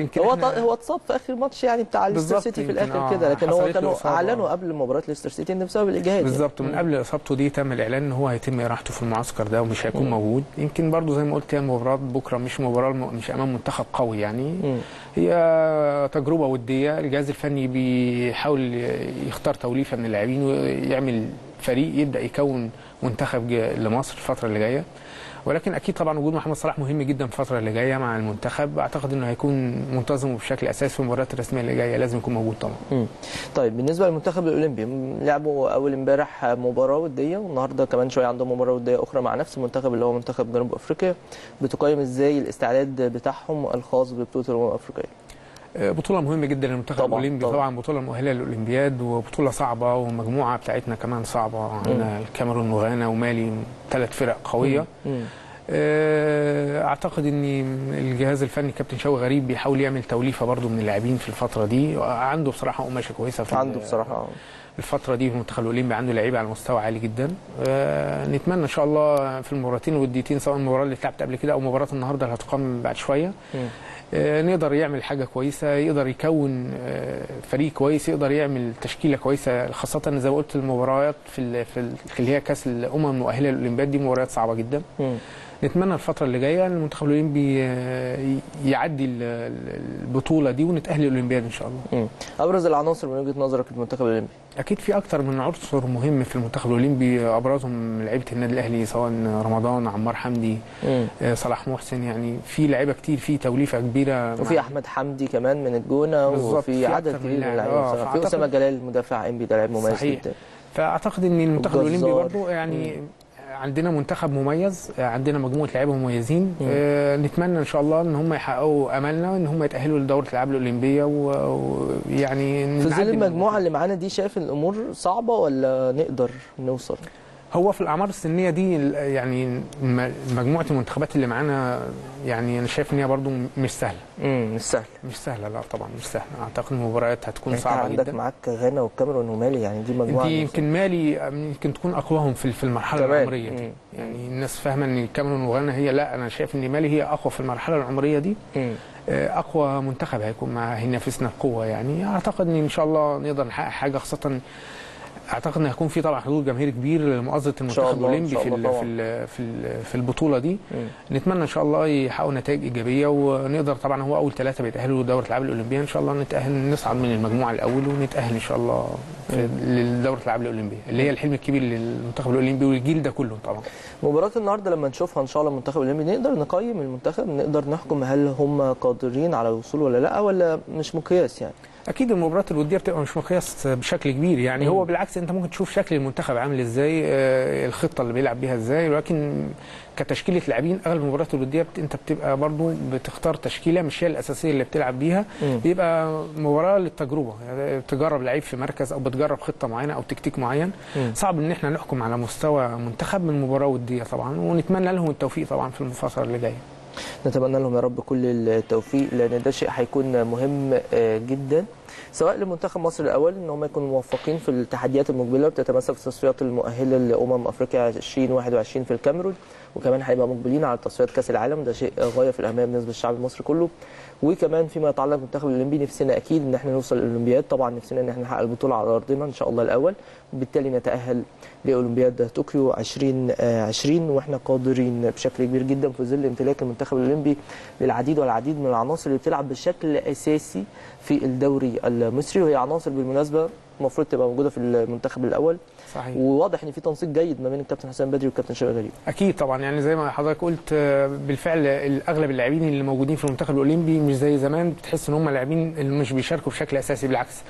[SPEAKER 3] يمكن
[SPEAKER 1] هو هو اتصاب في آخر ماتش يعني بتاع ليستر سيتي في الآخر
[SPEAKER 3] آه،
[SPEAKER 1] كده لكن هو كانوا. أعلنوا قبل مباراة ليستر سيتي إن بسبب الإجهاد
[SPEAKER 3] بالظبط
[SPEAKER 1] يعني.
[SPEAKER 3] من قبل إصابته دي تم الإعلان إن هو هيتم إراحته في المعسكر ده ومش هيكون
[SPEAKER 1] مم.
[SPEAKER 3] موجود يمكن برضو زي ما قلت هي مباراة بكرة مش مباراة الم- مش أمام منتخب قوي يعني
[SPEAKER 1] مم.
[SPEAKER 3] هي تجربة ودية الجهاز الفني بيحاول يختار توليفة من اللاعبين ويعمل فريق يبدأ يكون منتخب لمصر الفترة اللي جاية ولكن أكيد طبعا وجود محمد صلاح مهم جدا في الفترة اللي جاية مع المنتخب. أعتقد إنه هيكون منتظم بشكل أساسي في المباريات الرسمية اللي جاية لازم يكون موجود طبعا.
[SPEAKER 1] طيب بالنسبة للمنتخب الأولمبي لعبوا أول امبارح مباراة ودية والنهاردة كمان شوية عندهم مباراة ودية أخرى مع نفس المنتخب اللي هو منتخب جنوب أفريقيا. بتقيم إزاي الاستعداد بتاعهم الخاص ببطولة الأمم الأفريقية؟
[SPEAKER 3] بطولة مهمة جدا للمنتخب
[SPEAKER 1] طبعاً،
[SPEAKER 3] الأولمبي
[SPEAKER 1] طبعاً.
[SPEAKER 3] طبعا بطولة مؤهلة للأولمبياد وبطولة صعبة ومجموعة بتاعتنا كمان صعبة عندنا الكاميرون وغانا ومالي ثلاث فرق قوية.
[SPEAKER 1] مم.
[SPEAKER 3] آه، أعتقد إن الجهاز الفني كابتن شوقي غريب بيحاول يعمل توليفة برضو من اللاعبين في الفترة دي. عنده بصراحة قماشة كويسة في
[SPEAKER 1] عنده بصراحة.
[SPEAKER 3] الفترة دي في المنتخب الأولمبي عنده لعيبة على مستوى عالي جدا. آه، نتمنى إن شاء الله في المباراتين الوديتين سواء المباراة اللي اتلعبت قبل كده أو مباراة النهاردة اللي هتقام بعد. آه، نقدر يعمل حاجة كويسة يقدر يكون آه، فريق كويس يقدر يعمل تشكيلة كويسة خاصة زي ما قلت المباريات في ال- في ال- اللي هي كأس الأمم المؤهله للاولمبياد دي مباريات صعبة جدا
[SPEAKER 1] مم.
[SPEAKER 3] نتمنى الفترة اللي جاية إن المنتخب الأولمبي آه، يعدي ال- ال- البطولة دي ونتأهل للأولمبياد إن شاء الله.
[SPEAKER 1] أبرز العناصر من وجهة نظرك في المنتخب الأولمبي
[SPEAKER 3] أكيد في أكتر من عنصر مهم في المنتخب الأولمبي أبرزهم لعيبة النادي الأهلي سواء رمضان عمار حمدي
[SPEAKER 1] مم.
[SPEAKER 3] آه، صلاح محسن يعني في لعيبة كتير في توليفة كبيرة
[SPEAKER 1] وفي أحمد حمدي كمان من
[SPEAKER 3] الجونة
[SPEAKER 1] وفي
[SPEAKER 3] في
[SPEAKER 1] عدد كبير من. اللعيبة
[SPEAKER 3] آه،.
[SPEAKER 1] في أسامة جلال مدافع إنبي ده لاعب مميز. جدا
[SPEAKER 3] فأعتقد إن المنتخب
[SPEAKER 1] الأولمبي.
[SPEAKER 3] برضو يعني عندنا منتخب مميز عندنا مجموعة لعيبة مميزين.
[SPEAKER 1] مم.
[SPEAKER 3] آه نتمنى إن شاء الله إن هم يحققوا أملنا ان هم يتأهلوا لدورة الألعاب الأولمبية و- ويعني
[SPEAKER 1] في ظل المجموعة اللي معانا دي شايف إن الأمور صعبة ولا نقدر نوصل؟
[SPEAKER 3] هو في الأعمار السنية دي ال- يعني م- مجموعة المنتخبات اللي معانا يعني أنا شايف إن هي برضو مش سهلة.
[SPEAKER 1] امم مش سهل
[SPEAKER 3] مش سهلة لا طبعا مش سهلة. أعتقد المباريات هتكون
[SPEAKER 1] أنت
[SPEAKER 3] صعبة
[SPEAKER 1] عندك
[SPEAKER 3] جدا.
[SPEAKER 1] معاك غانا والكاميرون ومالي يعني دي مجموعة
[SPEAKER 3] دي يمكن مالي يمكن تكون أقواهم في في المرحلة
[SPEAKER 1] كمان.
[SPEAKER 3] العمرية دي.
[SPEAKER 1] مم.
[SPEAKER 3] يعني الناس فاهمة إن الكاميرون وغانا هي لا أنا شايف إن مالي هي أقوى في المرحلة العمرية دي.
[SPEAKER 1] مم.
[SPEAKER 3] آه، أقوى منتخب هيكون مع هينافسنا بقوة يعني. أعتقد إن إن شاء الله نقدر نحقق حاجة خاصة أعتقد ان هيكون في طبعا حضور جماهيري كبير لمؤازرة المنتخب
[SPEAKER 1] الأولمبي
[SPEAKER 3] في ال-. في ال- في ال- في البطولة دي.
[SPEAKER 1] مم.
[SPEAKER 3] نتمنى إن شاء الله يحققوا نتائج إيجابية ونقدر طبعا هو أول ثلاثة بيتأهلوا لدورة الألعاب الأولمبية. إن شاء الله نتأهل نصعد من المجموعة الأول ونتأهل إن شاء الله لدورة الألعاب الأولمبية اللي هي الحلم الكبير للمنتخب الأولمبي والجيل ده كله طبعا.
[SPEAKER 1] مباراة النهارده لما نشوفها إن شاء الله المنتخب الأولمبي نقدر نقيم المنتخب نقدر نحكم هل هم قادرين على الوصول ولا لأ ولا مش مقياس يعني.
[SPEAKER 3] أكيد المباريات الوديه بتبقى مش مقياس بشكل كبير يعني. هو بالعكس أنت ممكن تشوف شكل المنتخب عامل إزاي آه، الخطة اللي بيلعب بيها إزاي ولكن كتشكيلة لاعبين أغلب المباريات الوديه بت- أنت بتبقى برضو بتختار تشكيلة مش هي الأساسية اللي بتلعب بيها
[SPEAKER 1] مم.
[SPEAKER 3] بيبقى مباراة للتجربة يعني بتجرب لعيب في مركز أو بتجرب خطة معينة أو تكتيك معين
[SPEAKER 1] مم.
[SPEAKER 3] صعب إن إحنا نحكم على مستوى منتخب من مباراة وديه طبعا ونتمنى لهم التوفيق طبعا في الفترة اللي جاية
[SPEAKER 1] نتمنى لهم يا رب كل التوفيق لأن ده شيء هيكون مهم آه، جدا. سواء لمنتخب مصر الأول إن هم يكونوا موفقين في التحديات المقبلة بتتمثل في التصفيات المؤهلة لأمم أفريقيا 2021 في الكاميرون. وكمان هيبقى مقبلين على تصفيات كأس العالم ده شيء غاية في الأهمية بالنسبة للشعب المصري كله. وكمان فيما يتعلق بالمنتخب الأولمبي نفسنا أكيد إن إحنا نوصل للأولمبياد. طبعا نفسنا إن إحنا نحقق البطولة على أرضنا إن شاء الله الأول. وبالتالي نتأهل لاولمبياد طوكيو 2020 وإحنا قادرين بشكل كبير جدا في ظل امتلاك المنتخب الأولمبي للعديد والعديد من العناصر اللي بتلعب بشكل أساسي في الدوري المصري وهي عناصر بالمناسبة المفروض تبقى موجودة في المنتخب الأول.
[SPEAKER 3] صحيح.
[SPEAKER 1] وواضح إن في تنسيق جيد ما بين الكابتن حسام بدري والكابتن شوقي غريب.
[SPEAKER 3] أكيد طبعا. يعني زي ما حضرتك قلت آه، بالفعل اغلب اللاعبين اللي موجودين في المنتخب الأولمبي مش زي زمان. بتحس إن هم لاعبين اللي مش بيشاركوا بشكل أساسي بالعكس.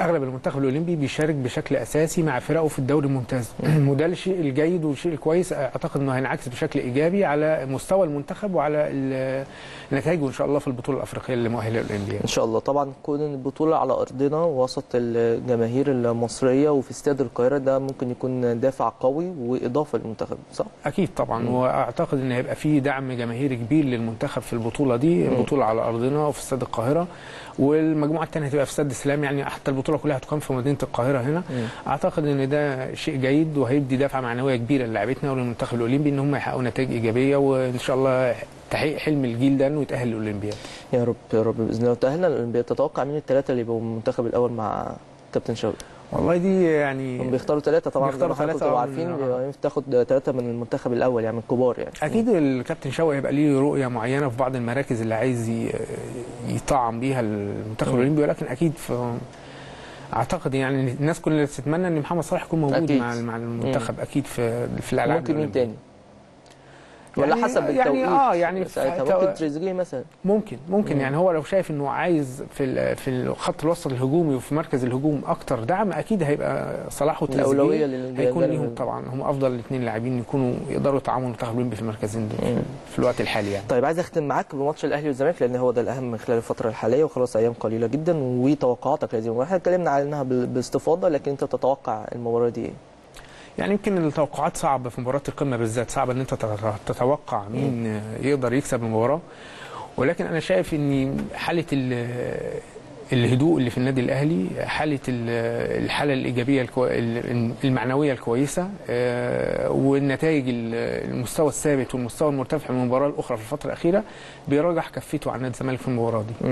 [SPEAKER 3] أغلب المنتخب الأولمبي بيشارك بشكل أساسي مع فرقه في الدوري الممتاز. *clears throat* وده الشيء الجيد والشيء الكويس. أعتقد إنه هينعكس بشكل إيجابي على مستوى المنتخب وعلى نتائجه إن شاء الله في البطولة الأفريقية اللي مؤهلة للاولمبياد
[SPEAKER 1] إن شاء الله. طبعا كون البطولة على أرضنا وسط الجماهير المصرية وفي استاد القاهرة ده ممكن يكون دافع قوي وإضافة للمنتخب صح؟
[SPEAKER 3] أكيد طبعا. وأعتقد إن هيبقى في دعم جماهيري كبير للمنتخب في البطولة دي البطولة على أرضنا وفي استاد القاهرة. والمجموعة الثانية هتبقى في استاد السلام يعني حتى البطولة كلها هتقام في مدينة القاهرة هنا. أعتقد إن ده شيء جيد وهيدي دفعة معنوية كبيرة للاعبتنا وللمنتخب الأولمبي إن هم يحققوا نتائج إيجابية وإن شاء الله تحقيق حلم الجيل ده إنه يتأهل للأولمبياد.
[SPEAKER 1] يا رب يا رب بإذن الله. وتاهلنا للأولمبياد تتوقع مين الثلاثه اللي يبقوا المنتخب الأول مع كابتن شوقي؟
[SPEAKER 3] والله دي يعني
[SPEAKER 1] هم بيختاروا ثلاثة طبعا
[SPEAKER 3] بيختاروا ثلاثة آه،
[SPEAKER 1] عارفين
[SPEAKER 3] من-
[SPEAKER 1] بيبقى تاخد ثلاثة من المنتخب الأول يعني من الكبار يعني.
[SPEAKER 3] أكيد الكابتن شوقي هيبقى ليه رؤية معينة في بعض المراكز اللي عايز يطعم بيها المنتخب الأولمبي ولكن أكيد في أعتقد يعني الناس كلها تتمنى إن محمد صلاح يكون موجود
[SPEAKER 1] أكيد.
[SPEAKER 3] مع مع المنتخب أكيد في في الألعاب
[SPEAKER 1] ممكن مين
[SPEAKER 3] الأولمبية.
[SPEAKER 1] تاني ولا
[SPEAKER 3] يعني-
[SPEAKER 1] حسب
[SPEAKER 3] يعني
[SPEAKER 1] التوقيت
[SPEAKER 3] آه يعني
[SPEAKER 1] ساعتها ممكن تريزيجيه مثلا.
[SPEAKER 3] ممكن ممكن يعني هو لو شايف إنه عايز في في الخط الوسط الهجومي وفي مركز الهجوم أكتر دعم أكيد هيبقى صلاح وتريزيجيه هيكون ليهم. طبعا. هم أفضل الاثنين لاعبين يكونوا يقدروا المنتخب الاولمبي في المركزين دول في- الوقت الحالي يعني.
[SPEAKER 1] طيب عايز أختم معاك بماتش الأهلي والزمالك لأن هو ده الأهم من خلال الفترة الحالية وخلاص أيام قليلة جدا وتوقعاتك المباراه إحنا اتكلمنا عنها باستفاضة لكن أنت تتوقع المباراة دي إيه؟
[SPEAKER 3] يعني يمكن التوقعات صعبة في مباراة القمة بالذات صعب إن أنت تت- تتوقع مين يقدر يكسب المباراة. ولكن أنا شايف إن حالة ال- الهدوء اللي في النادي الأهلي حالة ال- الحالة الإيجابية. المعنوية الكويسة آه، والنتائج ال- المستوى الثابت والمستوى المرتفع من المباراة الأخرى في الفترة الأخيرة بيرجح كفته عن نادي الزمالك في المباراة دي.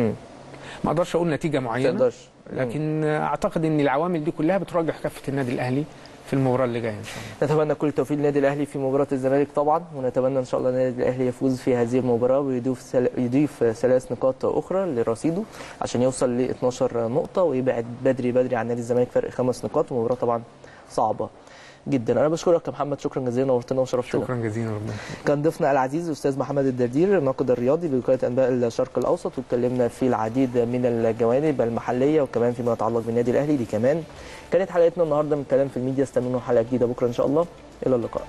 [SPEAKER 3] ما أقدرش أقول
[SPEAKER 1] نتيجة
[SPEAKER 3] معينة
[SPEAKER 1] تقدرش.
[SPEAKER 3] لكن أعتقد إن العوامل دي كلها بترجح كفة النادي الأهلي. في المباراة اللي جاية إن شاء الله.
[SPEAKER 1] نتمنى كل التوفيق للنادي الأهلي في مباراة الزمالك طبعا ونتمنى إن شاء الله النادي الأهلي يفوز في هذه المباراة ويضيف سل... يضيف ثلاث نقاط أخرى لرصيده عشان يوصل ل 12 نقطة ويبعد بدري بدري عن نادي الزمالك فرق خمس نقاط ومباراة طبعا صعبة جدا. أنا بشكرك يا محمد شكرا جزيلا نورتنا وشرفتنا.
[SPEAKER 3] شكرا جزيلا ربنا
[SPEAKER 1] كان ضيفنا العزيز الأستاذ محمد الدردير الناقد الرياضي بوكاله أنباء الشرق الأوسط واتكلمنا في العديد من الجوانب المحلية وكمان فيما يتعلق بالنادي الأهلي دي كمان كانت حلقتنا النهارده من كلام في الميديا. استنونا حلقة جديدة بكرة إن شاء الله. إلى اللقاء.